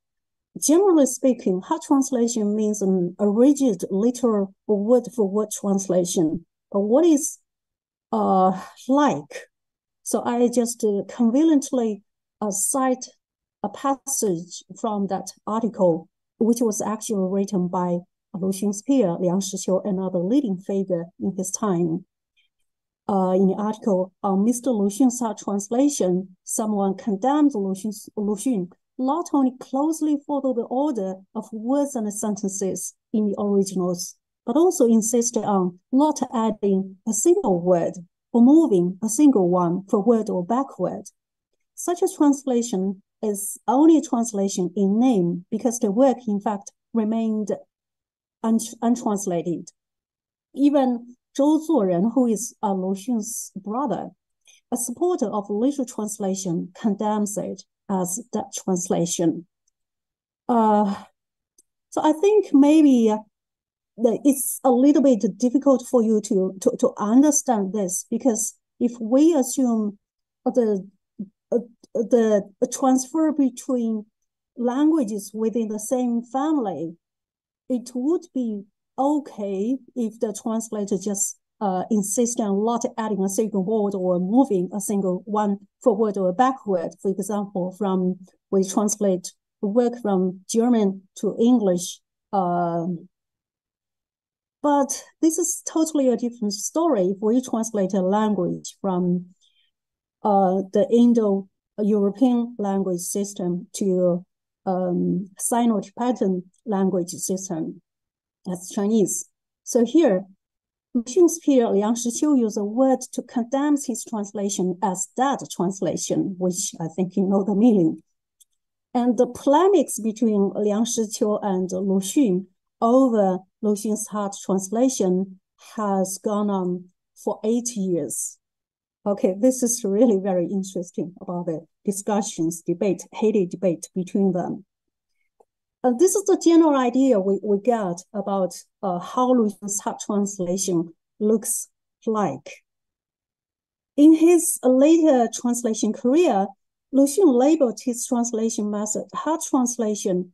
Generally speaking, hard translation means an, a rigid literal word-for-word translation. But what is like? So I just uh, conveniently uh, cite a passage from that article, which was actually written by Lu peer Liang Shiqiu, another leading figure in his time. Uh, in the article on Mr. Lu Xun's translation, someone condemned Lu, Xun, Lu Xun not only closely followed the order of words and sentences in the originals, but also insisted on not adding a single word or moving a single one forward or backward. Such a translation is only a translation in name because the work, in fact, remained untranslated. Even Zhou Zuoren, who is uh, Lu Xun's brother, a supporter of literal translation, condemns it as that translation. Uh, so I think maybe it's a little bit difficult for you to, to, to understand this because if we assume the uh, the transfer between languages within the same family, it would be okay if the translator just uh, insist on not adding a single word or moving a single one forward or backward. For example, from we translate work from German to English. Uh, But this is totally a different story if we translate a language from uh, the Indo-European language system to um, Sino-Tibetan language system. That's Chinese. So here, Lu Xun's peer Liang Shiqiu used a word to condemn his translation as that translation, which I think you know the meaning. And the polemics between Liang Shiqiu and Lu Xun over Lu Xun's hard translation has gone on for eight years. Okay, this is really very interesting about the discussions, debate, heated debate between them. Uh, this is the general idea we, we get about uh, how Lu Xun's hard translation looks like. In his later translation career, Lu Xun labeled his translation method hard translation,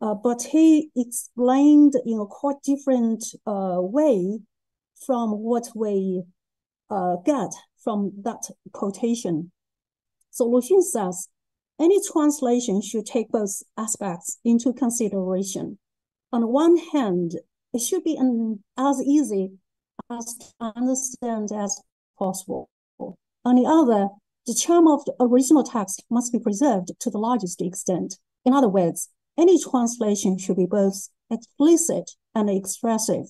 uh, but he explained in a quite different uh, way from what we uh, get from that quotation. So Lu Xun says, any translation should take both aspects into consideration. On one hand, it should be an, as easy as to understand as possible. On the other, the charm of the original text must be preserved to the largest extent. In other words, any translation should be both explicit and expressive.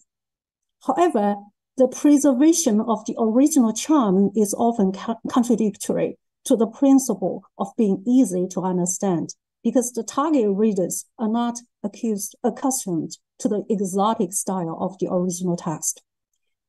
However, the preservation of the original charm is often co contradictory to the principle of being easy to understand because the target readers are not accused, accustomed to the exotic style of the original text.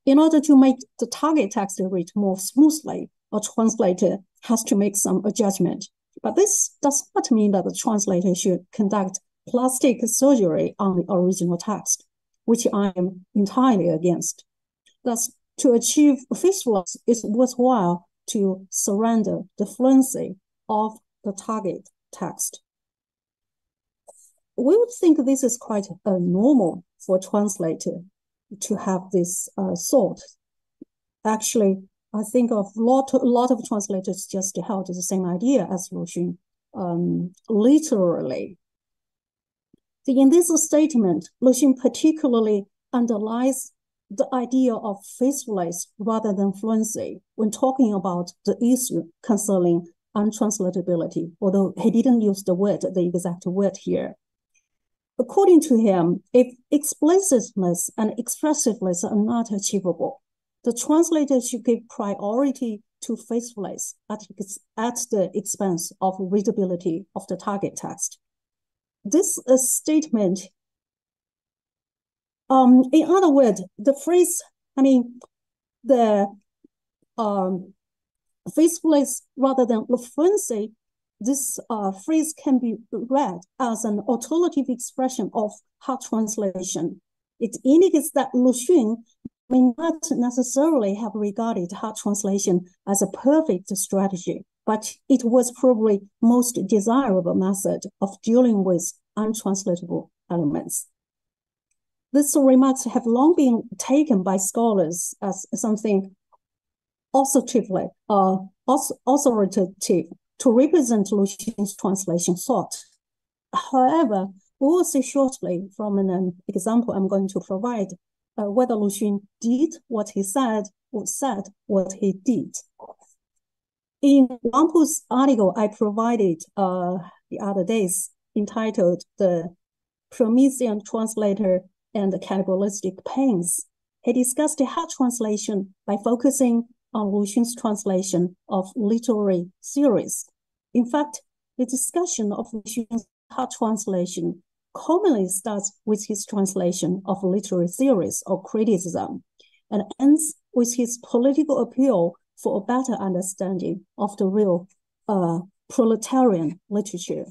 In order to make the target text read more smoothly, a translator has to make some adjustment. But this does not mean that the translator should conduct plastic surgery on the original text, which I am entirely against. Thus, to achieve faithfulness, it's worthwhile to surrender the fluency of the target text. We would think this is quite a normal for a translator to have this uh, thought. Actually, I think of lot, a lot of translators just held the same idea as Lu Xun, um, literally. In this statement, Lu Xun particularly underlies the idea of faithfulness rather than fluency when talking about the issue concerning untranslatability, although he didn't use the word, the exact word here. According to him, if explicitness and expressiveness are not achievable, the translator should give priority to faithfulness at, at the expense of readability of the target text. This uh, statement um, in other words, the phrase, I mean, the um, faithfulness rather than fluency, this uh, phrase can be read as an alternative expression of hard translation. It indicates that Lu Xun may not necessarily have regarded hard translation as a perfect strategy, but it was probably most desirable method of dealing with untranslatable elements. These remarks have long been taken by scholars as something authoritatively, uh, authoritative to represent Lu Xun's translation thought. However, we will see shortly from an um, example I'm going to provide uh, whether Lu Xun did what he said or said what he did. In Wang Pu's article I provided uh, the other days entitled The Promethean Translator and the cannibalistic pains. He discussed hard translation by focusing on Lu Xun's translation of literary theories. In fact, the discussion of Lu Xun's translation commonly starts with his translation of literary theories or criticism and ends with his political appeal for a better understanding of the real uh, proletarian literature,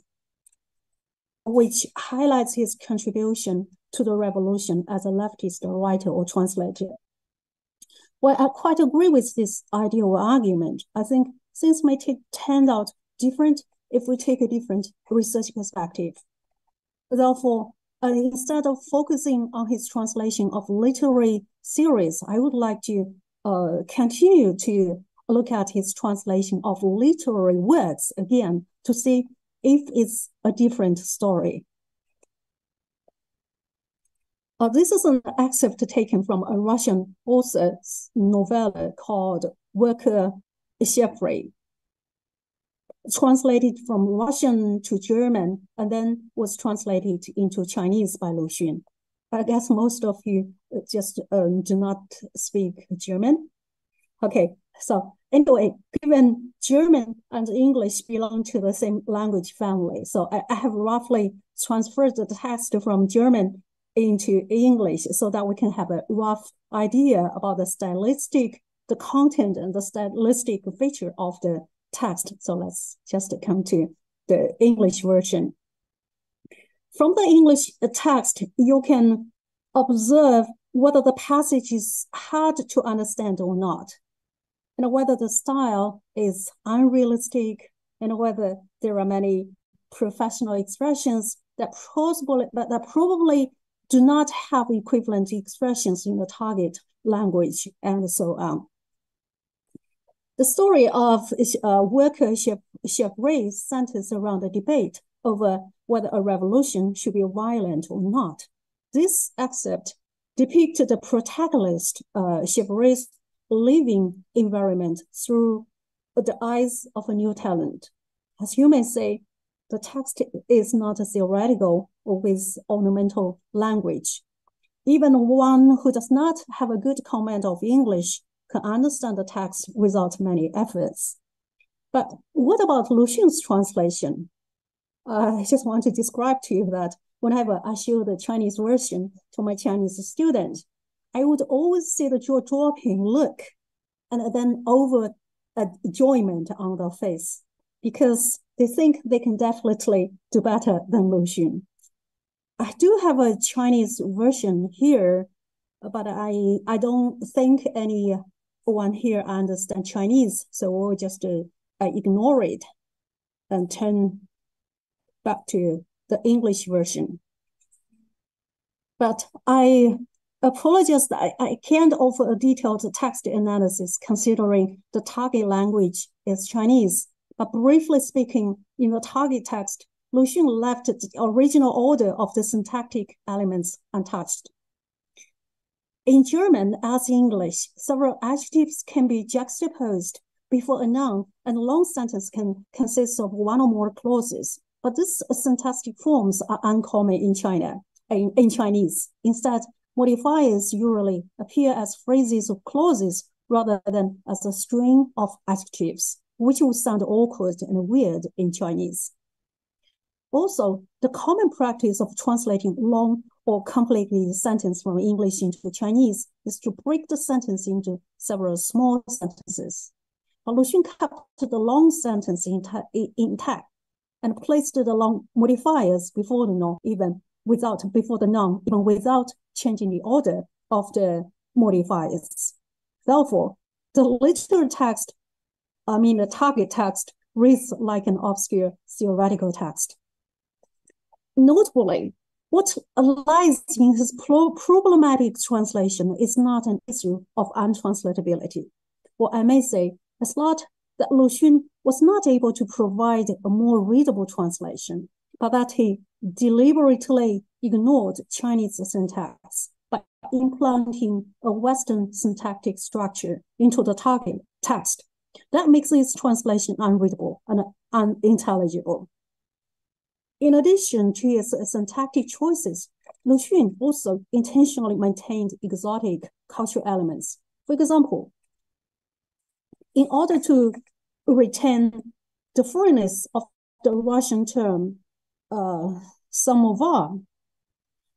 which highlights his contribution to the revolution as a leftist writer or translator. Well, I quite agree with this idea or argument. I think things may turn out different if we take a different research perspective. Therefore, uh, instead of focusing on his translation of literary series, I would like to continue to look at his translation of literary words again to see if it's a different story. Uh, this is an excerpt taken from a Russian author's novella called Worker Shepherd, translated from Russian to German and then was translated into Chinese by Lu Xun. I guess most of you just um, do not speak German. Okay, so anyway, given German and English belong to the same language family, so I, I have roughly transferred the text from German into English so that we can have a rough idea about the stylistic, the content and the stylistic feature of the text. So let's just come to the English version. From the English text, you can observe whether the passage is hard to understand or not, and whether the style is unrealistic, and whether there are many professional expressions that probably that probably do not have equivalent expressions in the target language, and so on. The story of uh, worker Shevyrev centers around a debate over whether a revolution should be violent or not. This excerpt depicts the protagonist uh, Shevyrev's living environment through the eyes of a new talent. As you may say, the text is not theoretical or with ornamental language. Even one who does not have a good command of English can understand the text without many efforts. But what about Lu Xun's translation? Uh, I just want to describe to you that whenever I show the Chinese version to my Chinese student, I would always see the jaw-dropping look and then over enjoyment on their face because they think they can definitely do better than Lu Xun. I do have a Chinese version here, but I I don't think anyone here understand Chinese, so we'll just uh, ignore it and turn back to the English version. But I apologize that I, I can't offer a detailed text analysis considering the target language is Chinese. But briefly speaking, in the target text, Lu Xun left the original order of the syntactic elements untouched. In German, as in English, several adjectives can be juxtaposed before a noun, and a long sentence can consist of one or more clauses. But these syntactic forms are uncommon in China, in, in Chinese. Instead, modifiers usually appear as phrases or clauses rather than as a string of adjectives, which would sound awkward and weird in Chinese. Also, the common practice of translating long or complicated sentence from English into Chinese is to break the sentence into several small sentences. But Lu Xun kept the long sentence intact and placed the long modifiers before the noun, even without before the noun, even without changing the order of the modifiers. Therefore, the literal text, I mean the target text, reads like an obscure theoretical text. Notably, what lies in his pro problematic translation is not an issue of untranslatability. Or I may say, it's not that Lu Xun was not able to provide a more readable translation, but that he deliberately ignored Chinese syntax by implanting a Western syntactic structure into the target text. That makes his translation unreadable and unintelligible. In addition to his syntactic choices, Lu Xun also intentionally maintained exotic cultural elements. For example, in order to retain the foreignness of the Russian term uh, samovar,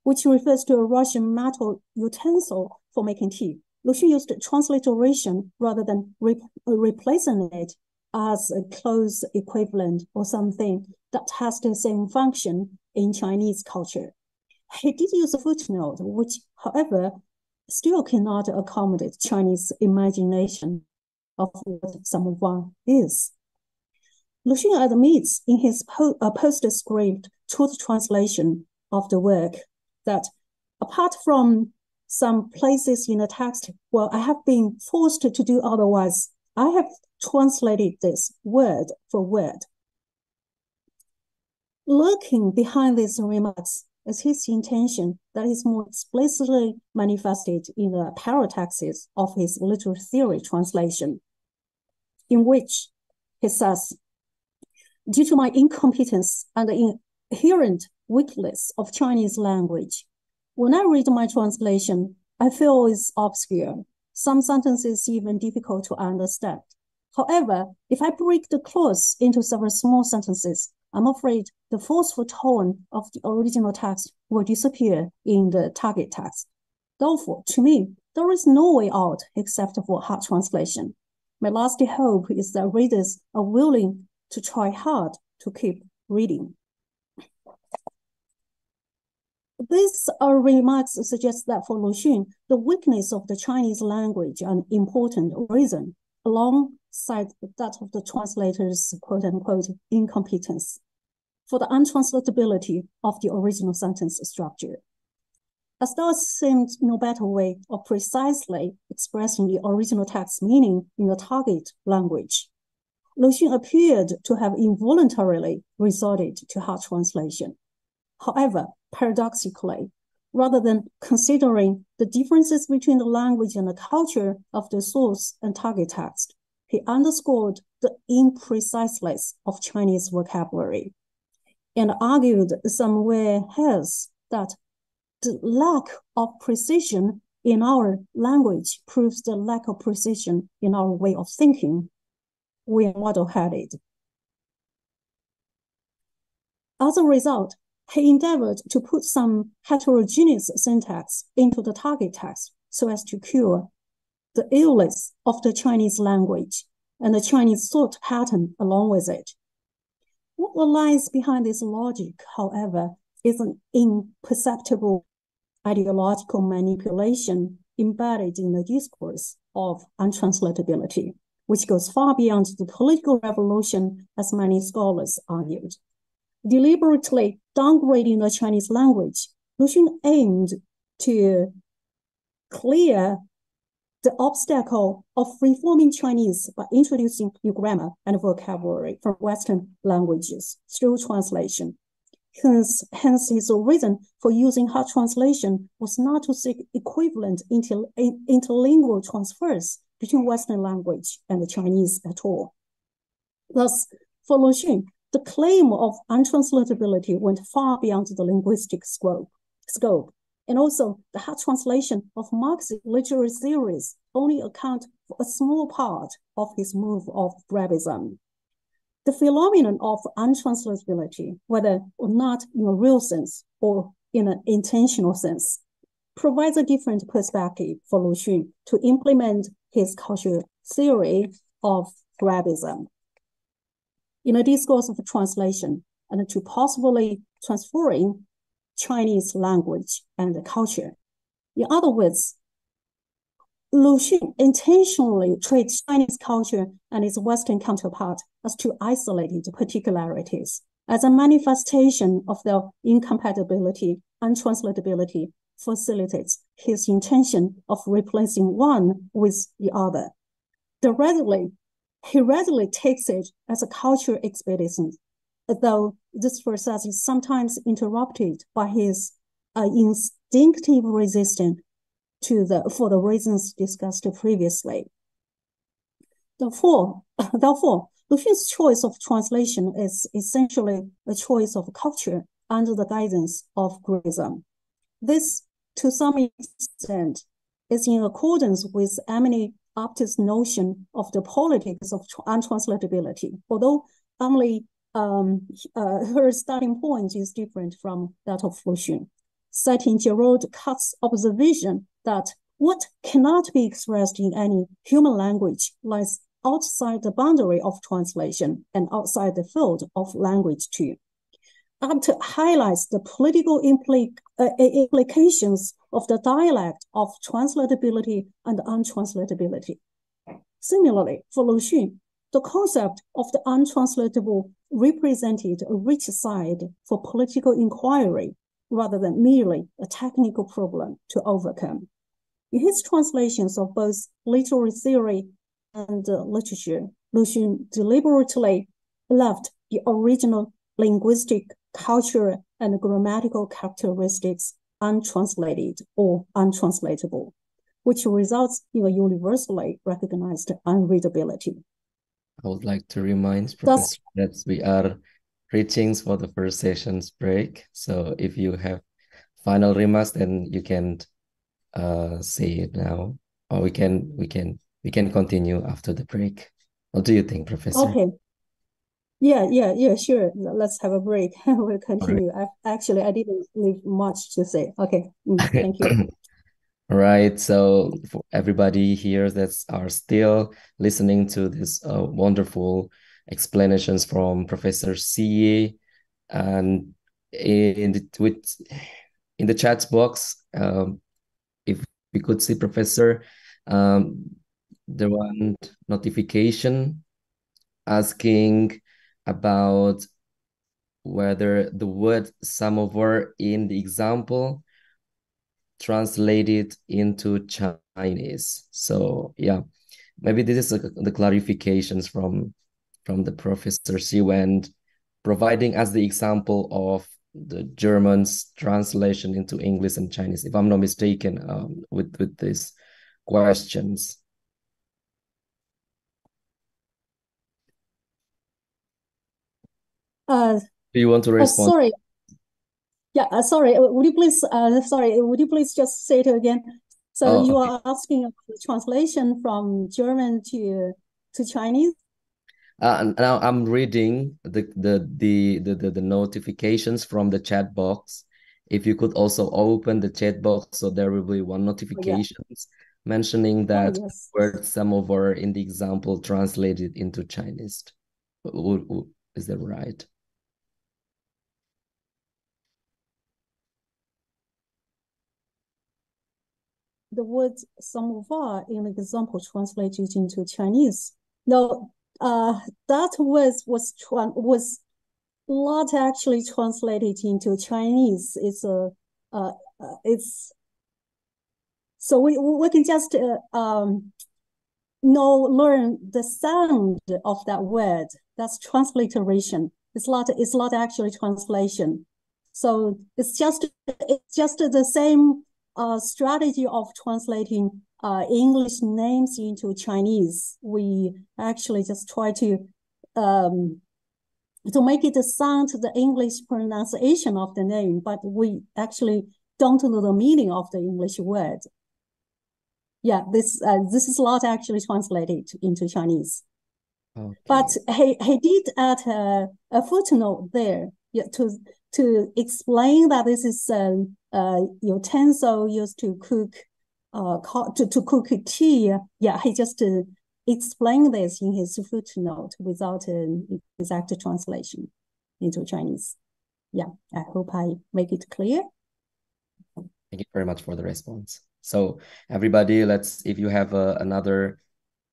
which refers to a Russian metal utensil for making tea. Lu Xun used transliteration rather than re replacing it as a close equivalent or something that has the same function in Chinese culture. He did use a footnote, which, however, still cannot accommodate Chinese imagination of what samovar is. Lu Xun admits in his po uh, postscript to the translation of the work that apart from some places in the text where I have been forced to do otherwise, I have translated this word for word. Lurking behind these remarks as his intention that is more explicitly manifested in the parataxis of his literary theory translation, in which he says, due to my incompetence and the inherent weakness of Chinese language, when I read my translation, I feel it's obscure, some sentences even difficult to understand. However, if I break the clause into several small sentences, I'm afraid the forceful tone of the original text will disappear in the target text. Therefore, to me, there is no way out except for hard translation. My last hope is that readers are willing to try hard to keep reading. These uh, remarks suggest that for Lu Xun, the weakness of the Chinese language an important reason, alongside that of the translator's quote unquote incompetence, for the untranslatability of the original sentence structure. As there seemed no better way of precisely expressing the original text meaning in the target language, Lu Xun appeared to have involuntarily resorted to hard translation. However, paradoxically, rather than considering the differences between the language and the culture of the source and target text, he underscored the impreciseness of Chinese vocabulary and argued somewhere else that the lack of precision in our language proves the lack of precision in our way of thinking. We are model-headed. As a result, he endeavored to put some heterogeneous syntax into the target text so as to cure the illness of the Chinese language and the Chinese thought pattern along with it. What lies behind this logic, however, is an imperceptible ideological manipulation embedded in the discourse of untranslatability, which goes far beyond the political revolution, as many scholars argued. Deliberately downgrading the Chinese language, Lu Xun aimed to clear the obstacle of reforming Chinese by introducing new grammar and vocabulary from Western languages through translation. Hence, hence his reason for using hard translation was not to seek equivalent inter, interlingual transfers between Western language and Chinese at all. Thus, for Lu Xun, the claim of untranslatability went far beyond the linguistic scope, scope. And also, the hard translation of Marxist literary theories only account for a small part of his move of Grabism. The phenomenon of untranslatability, whether or not in a real sense or in an intentional sense, provides a different perspective for Lu Xun to implement his cultural theory of Grabism in a discourse of translation and to possibly transferring Chinese language and culture. In other words, Lu Xun intentionally treats Chinese culture and its Western counterpart as two isolated particularities, as a manifestation of their incompatibility and translatability facilitates his intention of replacing one with the other. The readily he readily takes it as a cultural expedition, though this process is sometimes interrupted by his uh, instinctive resistance to the for the reasons discussed previously. Therefore, therefore, Lu Xun's choice of translation is essentially a choice of culture under the guidance of Grabism. This, to some extent, is in accordance with Emily Apter's notion of the politics of untranslatability, although only um, uh, her starting point is different from that of Lu Xun, citing Gerald Cutts' observation that what cannot be expressed in any human language lies outside the boundary of translation and outside the field of language too. Apter highlights the political uh, implications of the dialect of translatability and untranslatability. Similarly, for Lu Xun, the concept of the untranslatable represented a rich side for political inquiry rather than merely a technical problem to overcome. In his translations of both literary theory and uh, literature, Lu Xun deliberately left the original linguistic cultural and grammatical characteristics untranslated or untranslatable, which results in a universally recognized unreadability. I would like to remind Professor that we are reaching for the first session's break. So if you have final remarks, then you can uh, say it now, or we can we can we can continue after the break. What do you think, Professor? Okay. Yeah, yeah, yeah, sure. Let's have a break. we'll continue. Right. I, actually, I didn't leave much to say. Okay, mm, thank you. Right. So for everybody here that are still listening to this uh, wonderful explanations from Professor Xie, and in the, with in the chat box, um, if we could see Professor, um, there one notification asking about whether the word samovar in the example translated into Chinese. So yeah, maybe this is a, the clarifications from from the professor she went providing as the example of the German's translation into English and Chinese, if I'm not mistaken, um, with with these questions. Uh, Do you want to uh, respond? Uh, sorry. Yeah, uh, sorry. Uh, would you please? Uh, sorry. Would you please just say it again? So oh, you okay. are asking the translation from German to to Chinese. Uh, now I'm reading the, the the the the the notifications from the chat box. If you could also open the chat box, so there will be one notifications oh, yeah. mentioning oh, that oh, yes. word samovar in the example translated into Chinese. Is that right? The word samovar in example translated into Chinese. No, uh, that word was was not actually translated into Chinese. It's a uh, uh, it's so we we can just uh, um know learn the sound of that word. That's transliteration. It's not it's not actually translation. So it's just it's just the same uh, strategy of translating uh, English names into Chinese. We actually just try to um, to make it sound the English pronunciation of the name, but we actually don't know the meaning of the English word. Yeah, this uh, this is not actually translated into Chinese. Okay. But he, he did add a, a footnote there yeah, to to explain that this is a, a utensil used to cook uh to, to cook tea. Yeah, he just uh, explained this in his footnote without an exact translation into Chinese. Yeah, I hope I make it clear. Thank you very much for the response. So everybody, let's if you have uh, another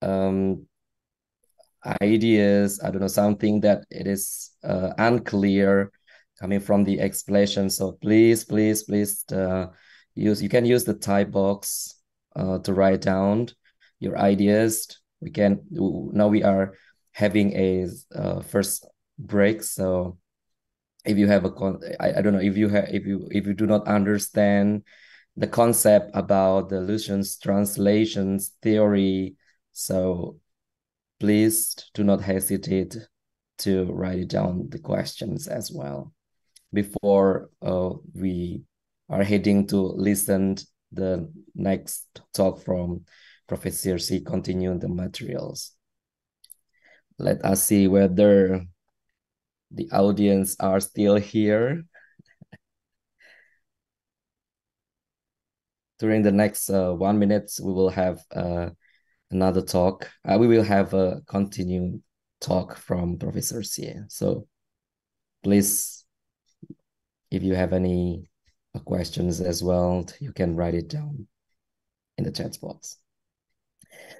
um, ideas, I don't know something that it is uh, unclear coming from the explanation. So please, please, please uh, use, you can use the type box uh, to write down your ideas. We can, now we are having a uh, first break. So if you have a, con I, I don't know, if you have, if you, if you do not understand the concept about the Lu Xun's translations theory, so please do not hesitate to write down the questions as well before uh, we are heading to listen the next talk from Professor Xie continue the materials. Let us see whether the audience are still here. During the next uh, one minute, we will have uh, another talk. Uh, we will have a continued talk from Professor Xie. So please if you have any questions as well, you can write it down in the chat box.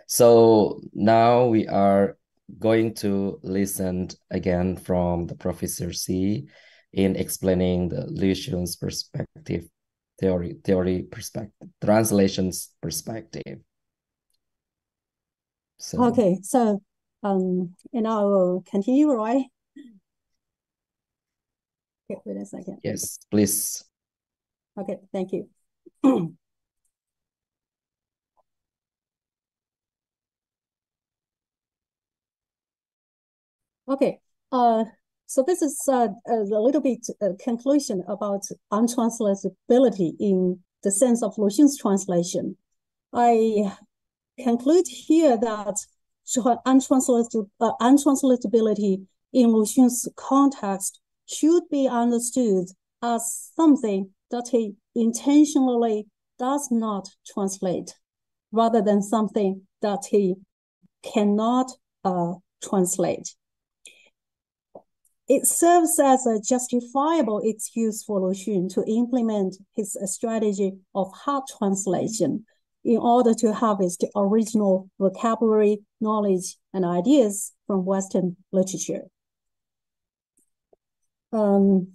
So now we are going to listen again from the Professor C in explaining the Lu Xun's perspective, theory, theory perspective, translations perspective. So okay, so um, and I will continue, right? Okay, wait a second. Yes, please. Okay, thank you. Okay, uh, so this is uh, a little bit uh, conclusion about untranslatability in the sense of Lu Xun's translation. I conclude here that untranslatability, uh, untranslatability in Lu Xun's context should be understood as something that he intentionally does not translate, rather than something that he cannot uh, translate. It serves as a justifiable excuse for Lu Xun to implement his strategy of hard translation in order to harvest original vocabulary, knowledge, and ideas from Western literature. Um,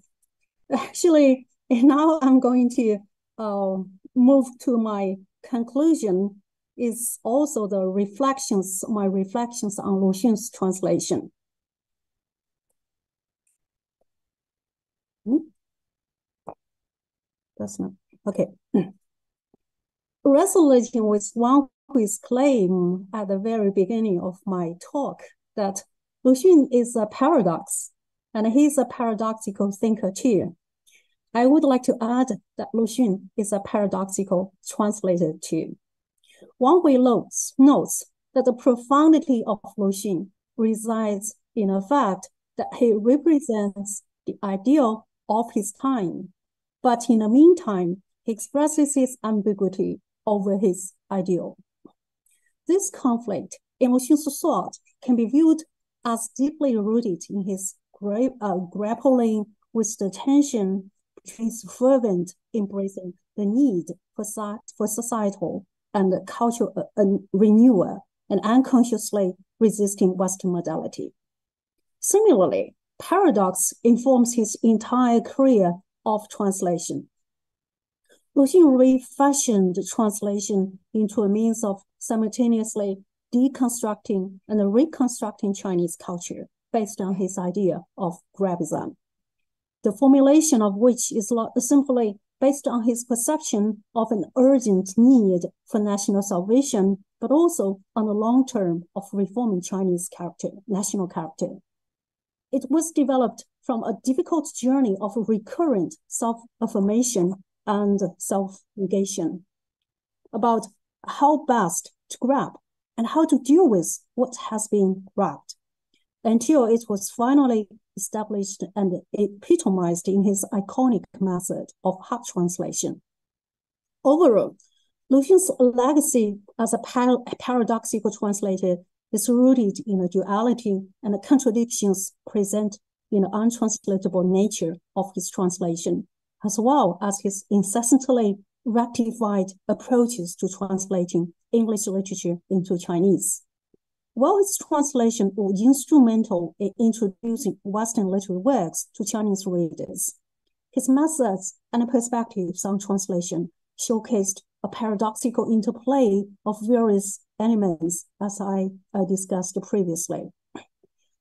actually, now I'm going to uh, move to my conclusion is also the reflections, my reflections on Lu Xun's translation. Hmm? That's not okay. Wrestling with one who is claim at the very beginning of my talk that Lu Xun is a paradox, and he's a paradoxical thinker too. I would like to add that Lu Xun is a paradoxical translator too. Wang Hui notes, notes that the profundity of Lu Xun resides in the fact that he represents the ideal of his time. But in the meantime, he expresses his ambiguity over his ideal. This conflict in Lu Xun's thought can be viewed as deeply rooted in his gra uh, grappling with the tension between fervent embracing the need for, for societal and cultural uh, renewal and unconsciously resisting Western modality. Similarly, paradox informs his entire career of translation. Lu Xun refashioned translation into a means of simultaneously deconstructing and reconstructing Chinese culture based on his idea of Grabism, the formulation of which is simply based on his perception of an urgent need for national salvation, but also on the long term of reforming Chinese character, national character. It was developed from a difficult journey of recurrent self-affirmation and self-negation. About how best to grab and how to deal with what has been grabbed. Until it was finally established and epitomized in his iconic method of hard translation. Overall, Lu Xun's legacy as a, par paradoxical translator is rooted in the duality and the contradictions present in the untranslatable nature of his translation, as well as his incessantly rectified approaches to translating English literature into Chinese. While his translation was instrumental in introducing Western literary works to Chinese readers, his methods and perspectives on translation showcased a paradoxical interplay of various elements, as I, I discussed previously.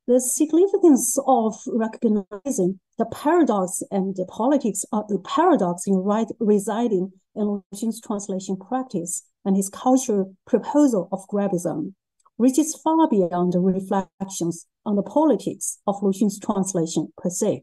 The significance of recognizing the paradox and the politics of the paradox in right, residing in Lu Xun's translation practice and his cultural proposal of Grabism reaches far beyond the reflections on the politics of Lu Xun's translation per se.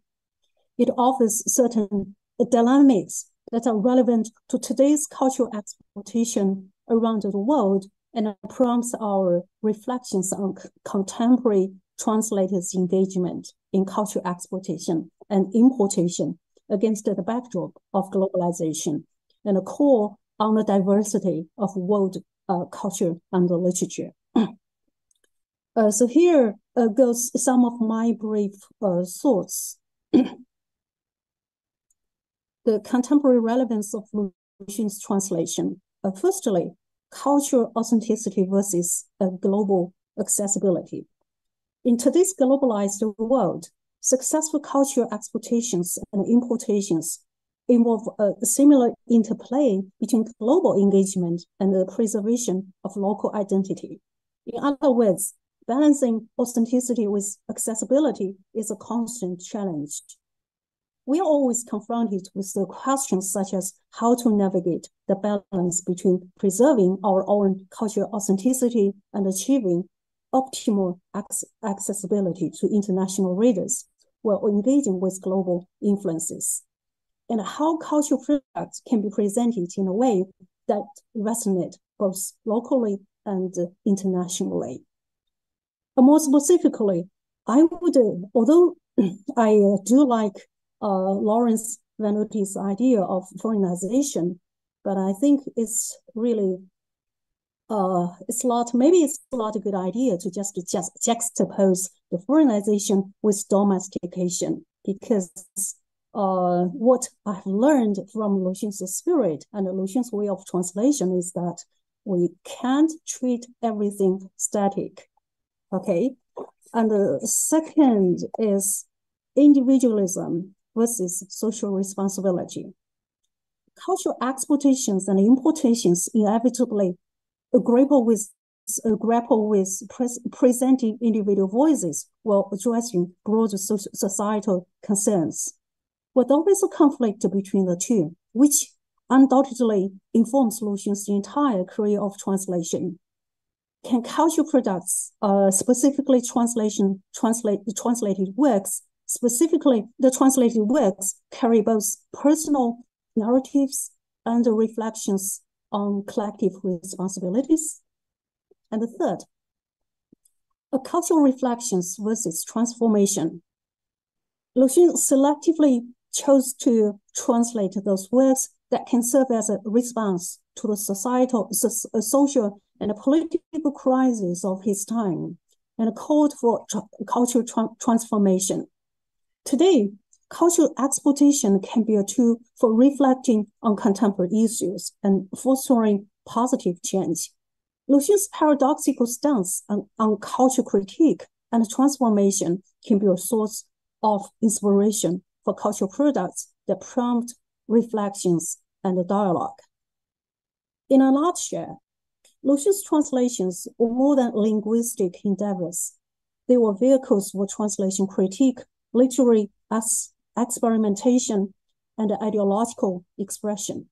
It offers certain dynamics that are relevant to today's cultural exploitation around the world and prompts our reflections on contemporary translators' engagement in cultural exportation and importation against the backdrop of globalization and a call on the diversity of world uh, culture and literature. uh, so here uh, goes some of my brief uh, thoughts. the contemporary relevance of Lu Xun's translation. Uh, firstly, cultural authenticity versus uh, global accessibility. In today's globalized world, successful cultural exportations and importations involve a similar interplay between global engagement and the preservation of local identity. In other words, balancing authenticity with accessibility is a constant challenge. we are always confronted with the questions such as how to navigate the balance between preserving our own cultural authenticity and achieving optimal accessibility to international readers while engaging with global influences, and how cultural products can be presented in a way that resonate both locally and internationally. But more specifically, I would, although I do like uh, Lawrence Venuti's idea of foreignization, but I think it's really uh, it's not maybe it's not a good idea to just just juxtapose the foreignization with domestication because uh, what I've learned from Lu Xun's spirit and Lu Xun's way of translation is that we can't treat everything static. Okay, and the second is individualism versus social responsibility. Cultural exportations and importations inevitably grapple with uh, grapple with pres presenting individual voices while addressing broader social, societal concerns. But there is a conflict between the two, which undoubtedly informs Lu Xun's entire career of translation. Can cultural products, uh, specifically translation, translate, translated works, Specifically, the translated works carry both personal narratives and reflections on collective responsibilities. And the third, a cultural reflections versus transformation. Lu Xun selectively chose to translate those words that can serve as a response to the societal, social, and political crisis of his time and called for tra cultural tra transformation. Today, cultural exportation can be a tool for reflecting on contemporary issues and fostering positive change. Lu Xun's paradoxical stance on, on cultural critique and transformation can be a source of inspiration for cultural products that prompt reflections and dialogue. In a nutshell, Lu Xun's translations were more than linguistic endeavors. They were vehicles for translation critique literary as experimentation and ideological expression.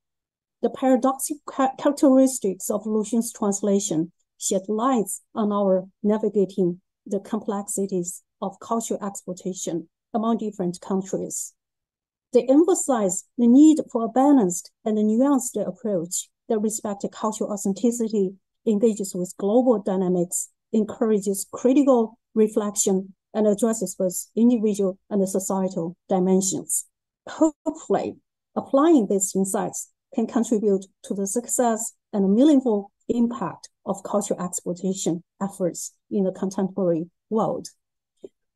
The paradoxical characteristics of Lu Xun's translation shed light on our navigating the complexities of cultural exportation among different countries. They emphasize the need for a balanced and nuanced approach that respects cultural authenticity, engages with global dynamics, encourages critical reflection and addresses both individual and societal dimensions. Hopefully, applying these insights can contribute to the success and meaningful impact of cultural exploitation efforts in the contemporary world.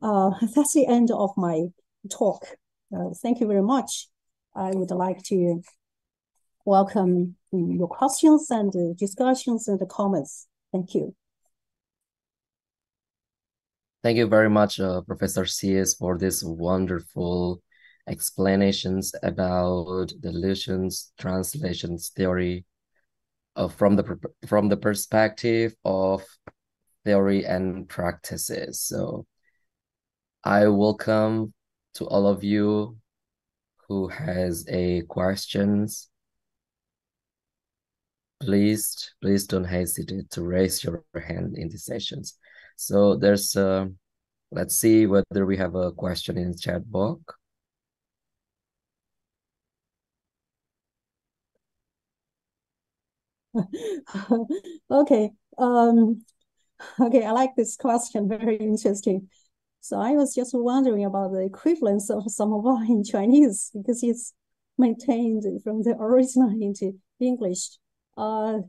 Uh, that's the end of my talk. Uh, thank you very much. I would like to welcome your questions and discussions and comments. Thank you. Thank you very much, uh, Professor C.S., for this wonderful explanations about the Lu Xun's translations theory uh, from the from the perspective of theory and practices. So I welcome to all of you who has a questions. Please, please don't hesitate to raise your hand in the sessions. So there's, uh, let's see whether we have a question in chat box. okay. Um, okay, I like this question. Very interesting. So I was just wondering about the equivalence of some samovar in Chinese because it's maintained from the original into English. Uh,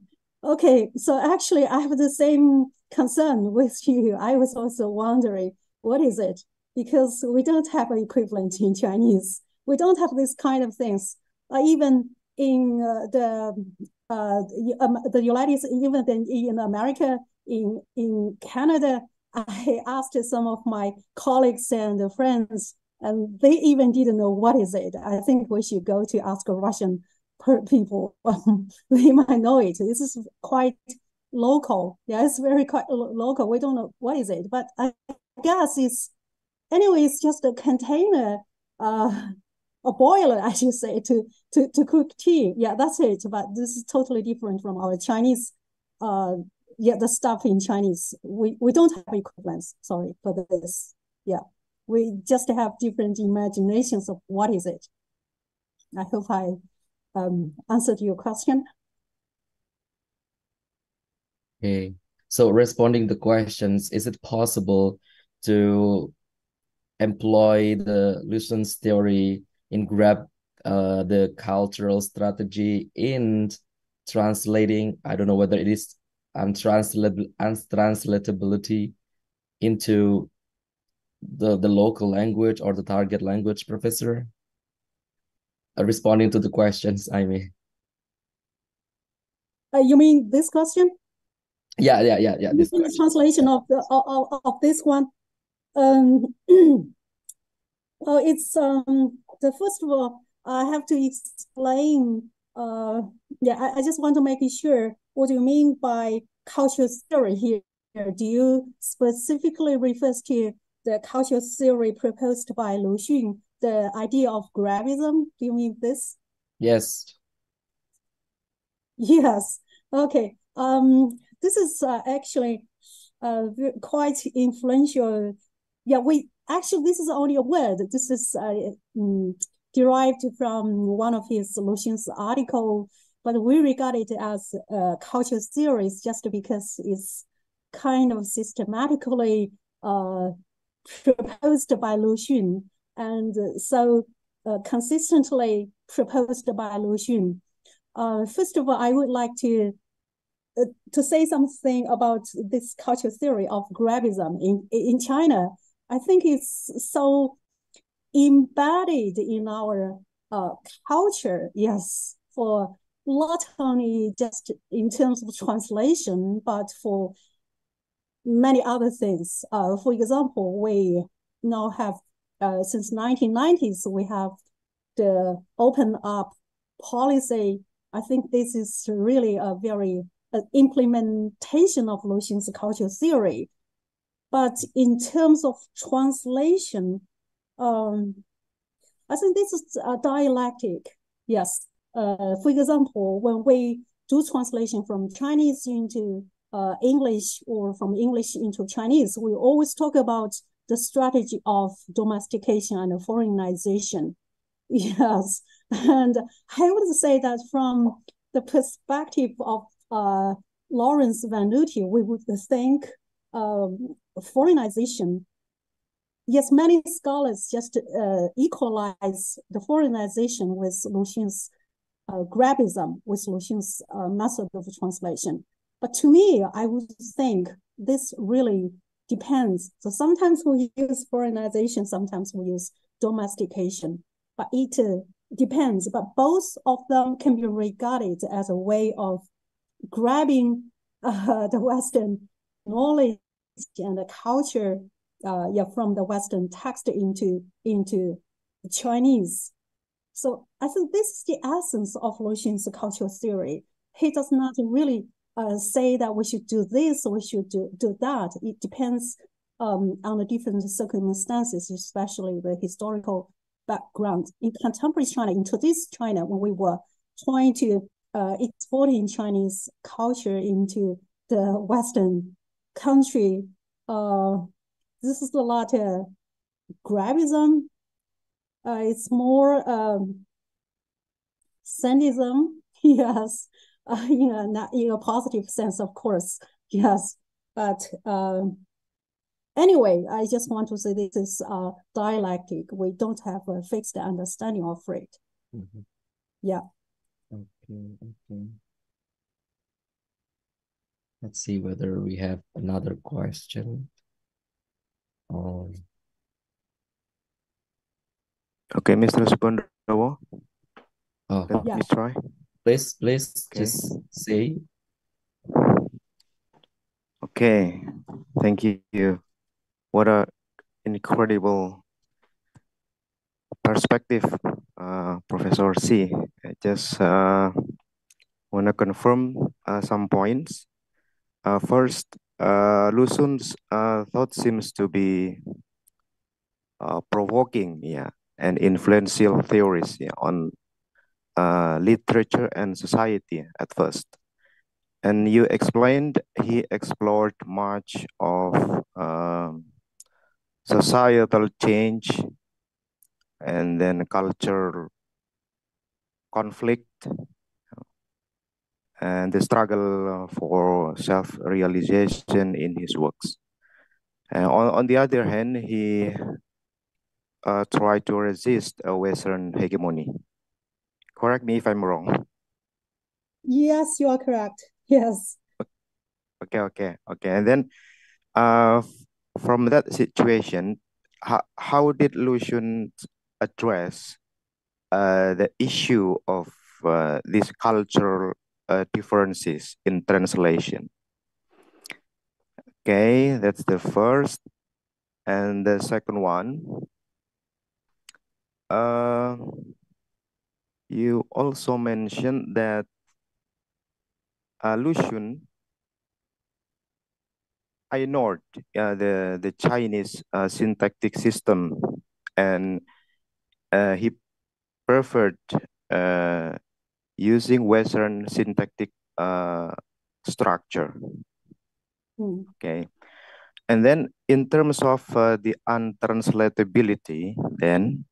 okay, so actually I have the same concern with you. I was also wondering, what is it? Because we don't have an equivalent in Chinese. We don't have this kind of things. Uh, even in uh, the uh, um, the United even in America, in in Canada, I asked some of my colleagues and friends, and they even didn't know what is it. I think we should go to ask Russian people. they might know it. This is quite local. Yeah, it's very quite local. We don't know what is it, but I guess it's anyway. It's just a container. Uh, a boiler, I should say, to to to cook tea. Yeah, that's it. But this is totally different from our Chinese. Uh, yeah, the stuff in Chinese, we we don't have equivalents. Sorry for this. Yeah, we just have different imaginations of what is it. I hope I um answered your question. Okay. So responding to questions, is it possible to employ the Lu Xun's theory in grab uh, the cultural strategy in translating, I don't know whether it is untranslatable, untranslatability into the, the local language or the target language, Professor? Uh, responding to the questions, I mean. Uh, you mean this question? Yeah, yeah, yeah, yeah. This, this translation of the of, of this one. Um, well, it's um the first of all, I have to explain. Uh, yeah, I, I just want to make sure what you mean by cultural theory here. Do you specifically refer to the cultural theory proposed by Lu Xun, the idea of Grabism? Do you mean this? Yes. Yes. Okay. Um, this is uh, actually uh, quite influential. Yeah, we actually this is only a word. This is uh, um, derived from one of his solutions article, but we regard it as a cultural theories just because it's kind of systematically uh, proposed by Lu Xun, and so uh, consistently proposed by Lu. Uh, first of all, I would like to uh, to say something about this cultural theory of Grabism in in China. I think it's so embedded in our uh, culture. Yes, for not only just in terms of translation, but for many other things. Uh, for example, we now have uh, since 1990s we have the open up policy. I think this is really a very implementation of Lu Xun's cultural theory. But in terms of translation, um, I think this is a dialectic. Yes. Uh, for example, when we do translation from Chinese into uh, English or from English into Chinese, we always talk about the strategy of domestication and foreignization. Yes. And I would say that from the perspective of uh, Lawrence Venuti, we would think um, foreignization. Yes, many scholars just uh, equalize the foreignization with Lu Xun's uh, Grabism, with Lu Xun's uh, method of translation. But to me, I would think this really depends. So sometimes we use foreignization, sometimes we use domestication, but it uh, depends. But both of them can be regarded as a way of grabbing uh, the Western knowledge and the culture, uh, yeah, from the Western text into into Chinese. So I think this is the essence of Lu Xun's cultural theory. He does not really uh, say that we should do this, or we should do, do that. It depends um, on the different circumstances, especially the historical background. In contemporary China, in today's China, when we were trying to uh, exporting Chinese culture into the Western country. Uh, this is a lot of Grabism. Uh, it's more um, Sendism, yes, uh, in, a, not in a positive sense, of course, yes. But um, anyway, I just want to say this is uh, dialectic. We don't have a fixed understanding of it. Mm -hmm. Yeah. Okay, okay. Let's see whether we have another question. Um, okay, Mr. Subandowo. Oh, Let yeah. me try. Please, please okay. just say. Okay, thank you. What a incredible perspective, uh, Professor Xie. I just uh, want to confirm uh, some points. Uh, first, uh, Lu Xun's uh, thought seems to be uh, provoking, yeah, and influential theories yeah, on literature and society at first. And you explained he explored much of um, societal change and then cultural conflict and the struggle for self-realization in his works. And on, on the other hand, he uh, tried to resist a Western hegemony. Correct me if I'm wrong. Yes, you are correct. Yes. Okay, okay, okay. And then uh, from that situation, how, how did Lu Xun address uh, the issue of uh, these cultural uh, differences in translation? Okay, that's the first. And the second one, uh, you also mentioned that Lu Xun ignored uh, the, the Chinese uh, syntactic system and uh, he preferred uh, using Western syntactic uh, structure. Mm. Okay. And then in terms of uh, the untranslatability, then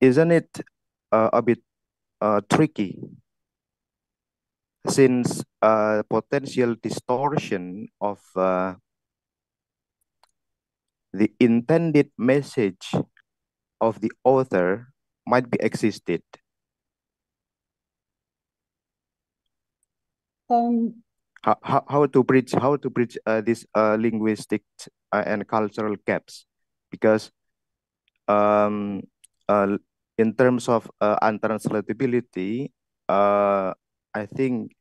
isn't it uh, a bit uh, tricky since uh, potential distortion of uh, the intended message of the author might be existed. Um, How, how, how to bridge how to bridge uh, these uh, linguistic uh, and cultural gaps because um, uh, in terms of uh, untranslatability uh, I think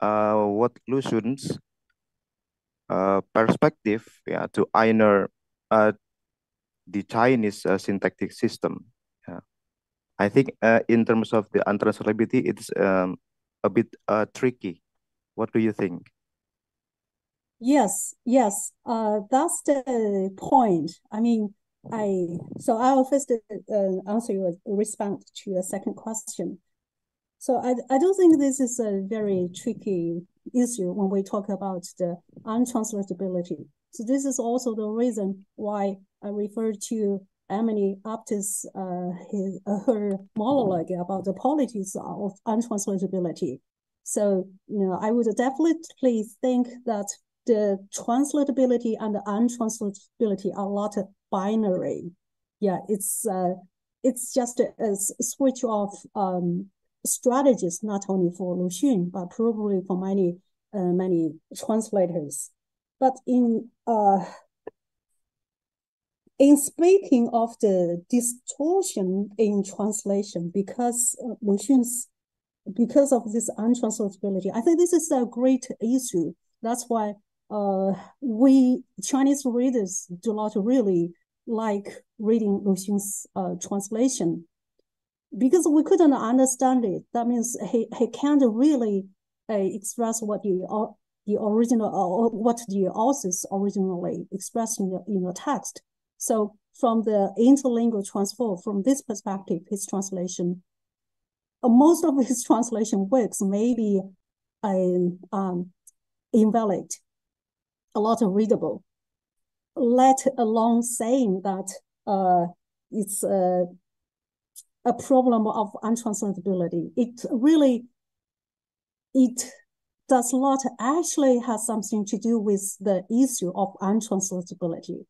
uh, what Lu Xun's uh, perspective yeah, to honor uh, the Chinese uh, syntactic system. Yeah. I think uh, in terms of the untranslatability, it's um, a bit uh, tricky. What do you think? Yes, yes, uh, that's the point. I mean, I so I'll first uh, answer your respond to your second question. So I I don't think this is a very tricky issue when we talk about the untranslatability. So this is also the reason why I refer to Emily Apter's uh, his, uh, her monologue about the politics of untranslatability. So, you know, I would definitely think that the translatability and the untranslatability are not binary. Yeah, it's uh, it's just a, a switch of um, strategies, not only for Lu Xun, but probably for many uh, many translators. But in uh, in speaking of the distortion in translation, because uh, Lu Xun's, because of this untranslatability, I think this is a great issue. That's why uh, we Chinese readers do not really like reading Lu Xun's uh, translation because we couldn't understand it. That means he, he can't really uh, express what the uh, the original or what the authors originally expressed in the in the text. So from the interlingual transfer, from this perspective, his translation, uh, most of his translation works may be um, um, invalid, a lot of readable, let alone saying that uh, it's a, a problem of untranslatability. It really, it does not actually have something to do with the issue of untranslatability